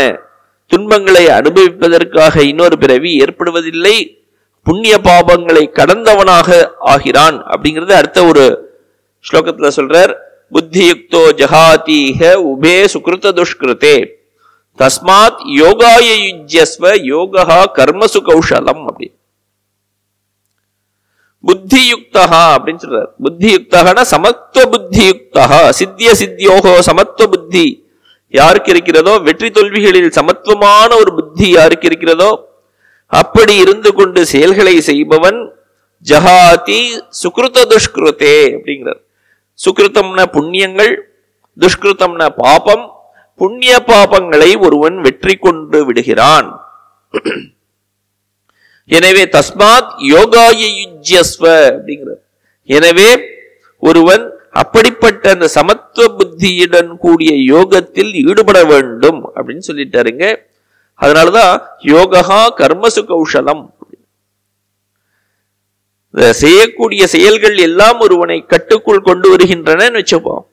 துன்பங்களை அனுபவிப்பதற்காக இன்னொரு பிறவி ஏற்படுவதில்லை. புண்ணிய பாபங்களை கடந்தவனாக ஆகிறான் அப்படிங்கிறது அடுத்த ஒரு ஸ்லோகத்துல சொல்றார். புத்தியுக்தோ ஜகாதீக உபே சுகிருத துஷ்கிருதே. தஸ்மாத் யோகாய யுஜ்யஸ்வ யோகா கர்மசு கௌஷலம் அப்படி புத்தியுக்தா அப்படின்னு சொல்றார். புத்தியுக்தகன சமத்துவ புத்தியுக்தா சித்திய சித்தியோகோ சமத்துவ புத்தி யாருக்கு இருக்கிறதோ? வெற்றி தோல்விகளில் சமத்துவமான ஒரு புத்தி யாருக்கு இருக்கிறதோ? அப்படி இருந்து கொண்டு செயல்களை செய்பவன் ஜஹாதி சுக்ருத துஷ்கிருத்தே அப்படிங்கிறார். சுக்ருதம்ன புண்ணியங்கள் துஷ்கிருதம்ன பாபம் புண்ணிய பாபங்களை ஒருவன் வெற்றி கொண்டு விடுகிறான். எனவே தஸ்மாத் யோகாயுஜ்யஸ்வ அப்படிங்கிறார். எனவே ஒருவன் அப்படிப்பட்ட அந்த சமத்துவ புத்தியுடன் கூடிய யோகத்தில் ஈடுபட வேண்டும் அப்படின்னு சொல்லிட்டாருங்க. அதனாலதான் யோகா கர்மசு கௌஷலம். செய்யக்கூடிய செயல்கள் எல்லாம் ஒருவனை கட்டுக்குள் கொண்டு வருகின்றன வச்சுப்போம்.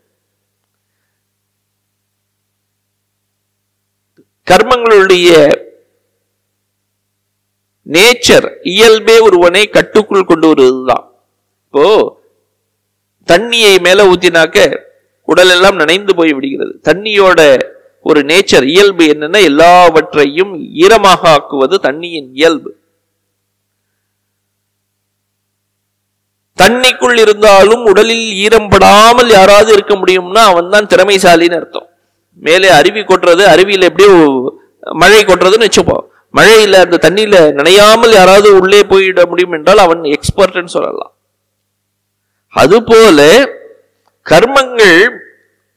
கர்மங்களுடைய நேச்சர் இயல்பே ஒருவனை கட்டுக்குள் கொண்டு வருவதுதான். இப்போ தண்ணியை மேல ஊத்தினாக்க உடல் எல்லாம் நனைந்து போய் விடுகிறது. தண்ணியோட ஒரு நேச்சர் இயல்பு என்னன்னா எல்லாவற்றையும் ஈரமாக ஆக்குவது தண்ணியின் இயல்பு. தண்ணிக்குள் இருந்தாலும் உடலில் ஈரம் படாமல் யாராவது இருக்க முடியும்னா அவன் தான் திறமைசாலின்னு அர்த்தம். மேலே அருவி கொட்டுறது அருவியில் எப்படியோ மழை கொட்டுறதுன்னு வச்சுப்போம் மழையில் அந்த தண்ணியில் நினையாமல் யாராவது உள்ளே போயிட முடியும் என்றால் அவன் எக்ஸ்பர்ட்னு சொல்லலாம். அதுபோல கர்மங்கள்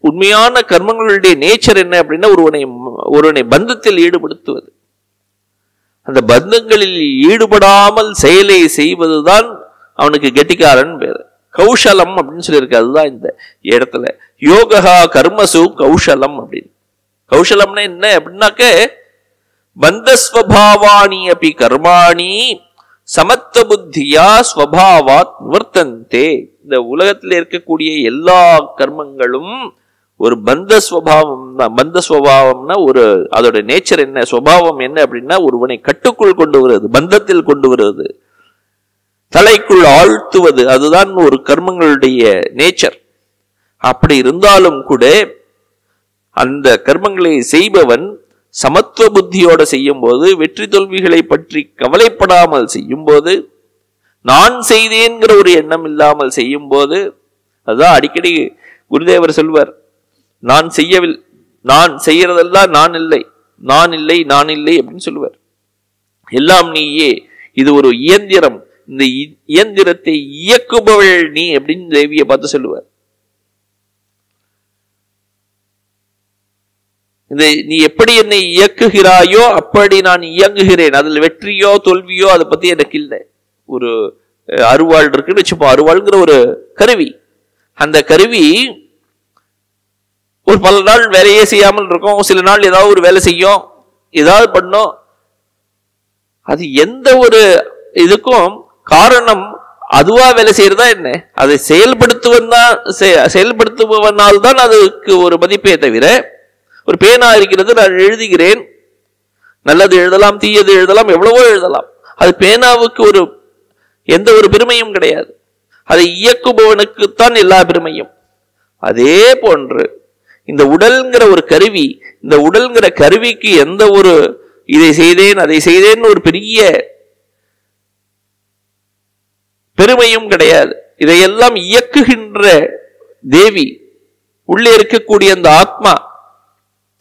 உண்மையான கர்மங்களுடைய நேச்சர் என்ன அப்படின்னா ஒருவனை ஒருவனை பந்தத்தில் ஈடுபடுத்துவது. அந்த பந்தங்களில் ஈடுபடாமல் செயலை செய்வதுதான் அவனுக்கு கெட்டிக்காரன் பேர். கௌஷலம் அப்படின்னு சொல்லியிருக்கு. அதுதான் இந்த இடத்துல. யோகா கர்மசு கௌஷலம் அப்படின்னு. கௌஷலம்னா என்ன அப்படின்னாக்க பந்தஸ்வபாவாணி அப்படி கர்மாணி சமத்த புத்தியா ஸ்வபாவாத் நிவர்த்தந்தே. இந்த உலகத்தில் இருக்கக்கூடிய எல்லா கர்மங்களும் ஒரு பந்த ஸ்வபாவம் தான் பந்த ஸ்வபாவம்னா ஒரு அதோட நேச்சர் என்ன சுவாவம் என்ன அப்படின்னா ஒருவனை கட்டுக்குள் கொண்டு வருவது பந்தத்தில் கொண்டு வருவது தலைக்குள் ஆழ்த்துவது அதுதான் ஒரு கர்மங்களுடைய நேச்சர் அப்படி இருந்தாலும் கூட அந்த கர்மங்களை செய்பவன் சமத்துவ புத்தியோட செய்யும் போது வெற்றி தோல்விகளை பற்றி கவலைப்படாமல் செய்யும் போது நான் செய்தேங்கிற ஒரு எண்ணம் இல்லாமல் செய்யும் போது அதுதான் அடிக்கடி குருதேவர் சொல்வர் நான் செய்யவில்லை நான் செய்யறதெல்லாம் நான் இல்லை. நான் இல்லை நான் இல்லை அப்படின்னு சொல்லுவார். எல்லாம் நீயே இது ஒரு இயந்திரம். இந்த இ- இயந்திரத்தை இயக்குபவள் நீ அப்படின்னு தேவியை பார்த்து சொல்லுவார். இந்த நீ எப்படி என்னை இயக்குகிறாயோ அப்படி நான் இயங்குகிறேன். அதில் வெற்றியோ தோல்வியோ அதை பத்தி எனக்கு இல்லை. ஒரு அஹ், அருவாள் இருக்குன்னு வச்சுப்போம். அருவாள்ங்கிற ஒரு கருவி. அந்த கருவி ஒரு பல நாள் வேலையே செய்யாமல் இருக்கும். சில நாள் ஏதாவது ஒரு வேலை செய்யும். ஏதாவது பண்ணும். அது எந்த ஒரு இதுக்கும் காரணம் அதுவா வேலை செய்யறதா என்ன? அதை செயல்படுத்துவன் தான் செயல்படுத்துபவனால் தான் அதுக்கு ஒரு மதிப்பே தவிர ஒரு பேனா இருக்கிறது நான் எழுதுகிறேன். நல்லது எழுதலாம் தீயது எழுதலாம் எவ்வளவோ எழுதலாம். அது பேனாவுக்கு ஒரு எந்த ஒரு பெருமையும் கிடையாது. அதை இயக்குபவனுக்குத்தான் எல்லா பெருமையும். அதே போன்று இந்த உடல்ங்கிற ஒரு கருவி இந்த உடல்ங்கிற கருவிக்கு எந்த ஒரு இதை செய்தேன் அதை செய்தேன்னு ஒரு பெரிய பெருமையும் கிடையாது. இதையெல்லாம் இயக்குகின்ற தேவி உள்ளே இருக்கக்கூடிய அந்த ஆத்மா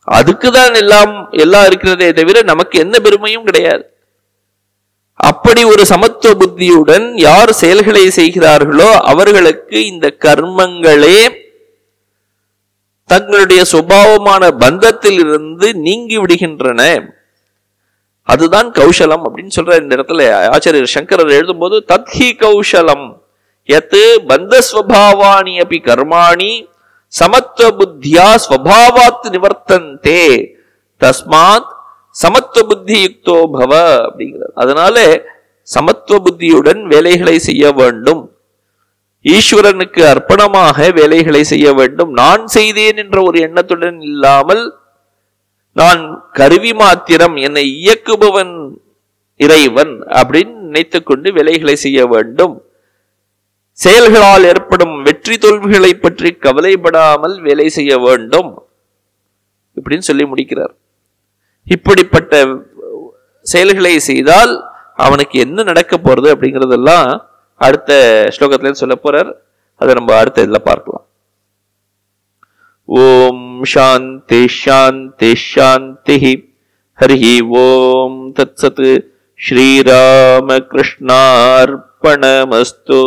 அதுக்குதான் எல்லாம் எல்லாம் இருக்கிறதே தவிர நமக்கு எந்த பெருமையும் கிடையாது. அப்படி ஒரு சமத்துவ புத்தியுடன் யார் செயல்களை செய்கிறார்களோ அவர்களுக்கு இந்த கர்மங்களே தங்களுடைய சுபாவமான பந்தத்தில் இருந்து நீங்கி விடுகின்றன. அதுதான் கௌசலம் அப்படின்னு சொல்ற இந்த இடத்துல ஆச்சாரியர் சங்கரர் எழுதும்போது தத்ஹி கௌசலம் எத் பந்தஸ்வபாவானி அப்படி கர்மாணி சமத்துவ புத்தியா ஸ்வபாவாத் நிவர்த்தந்தே தஸ்மாத் சமத்துவ புத்தி யுக்தோ பவ. அப்படிங்கிறார். அதனால சமத்துவ புத்தியுடன் வேலைகளை செய்ய வேண்டும். ஈஸ்வரனுக்கு அர்ப்பணமாக வேலைகளை செய்ய வேண்டும். நான் செய்தேன் என்ற ஒரு எண்ணத்துடன் இல்லாமல் நான் கருவி மாத்திரம் என்னை இயக்குபவன் இறைவன் அப்படின்னு நினைத்து கொண்டு வேலைகளை செய்ய வேண்டும். செயல்களால் ஏற்படும் வெற்றி தோல்விகளை பற்றி கவலைப்படாமல் வேலை செய்ய வேண்டும் இப்படின்னு சொல்லி முடிக்கிறார். இப்படிப்பட்ட செயல்களை செய்தால் அவனுக்கு என்ன நடக்க போறது அப்படிங்கறதெல்லாம் அடுத்த ஸ்லோகத்துல சொல்ல போறார். அதை நம்ம அடுத்த இதுல பார்க்கலாம். ஓம் சாந்தி ஷாந்தி ஷாந்தி ஹரி ஓம். தத் சத் ஸ்ரீராமகிருஷ்ணார்ப்பணமஸ்து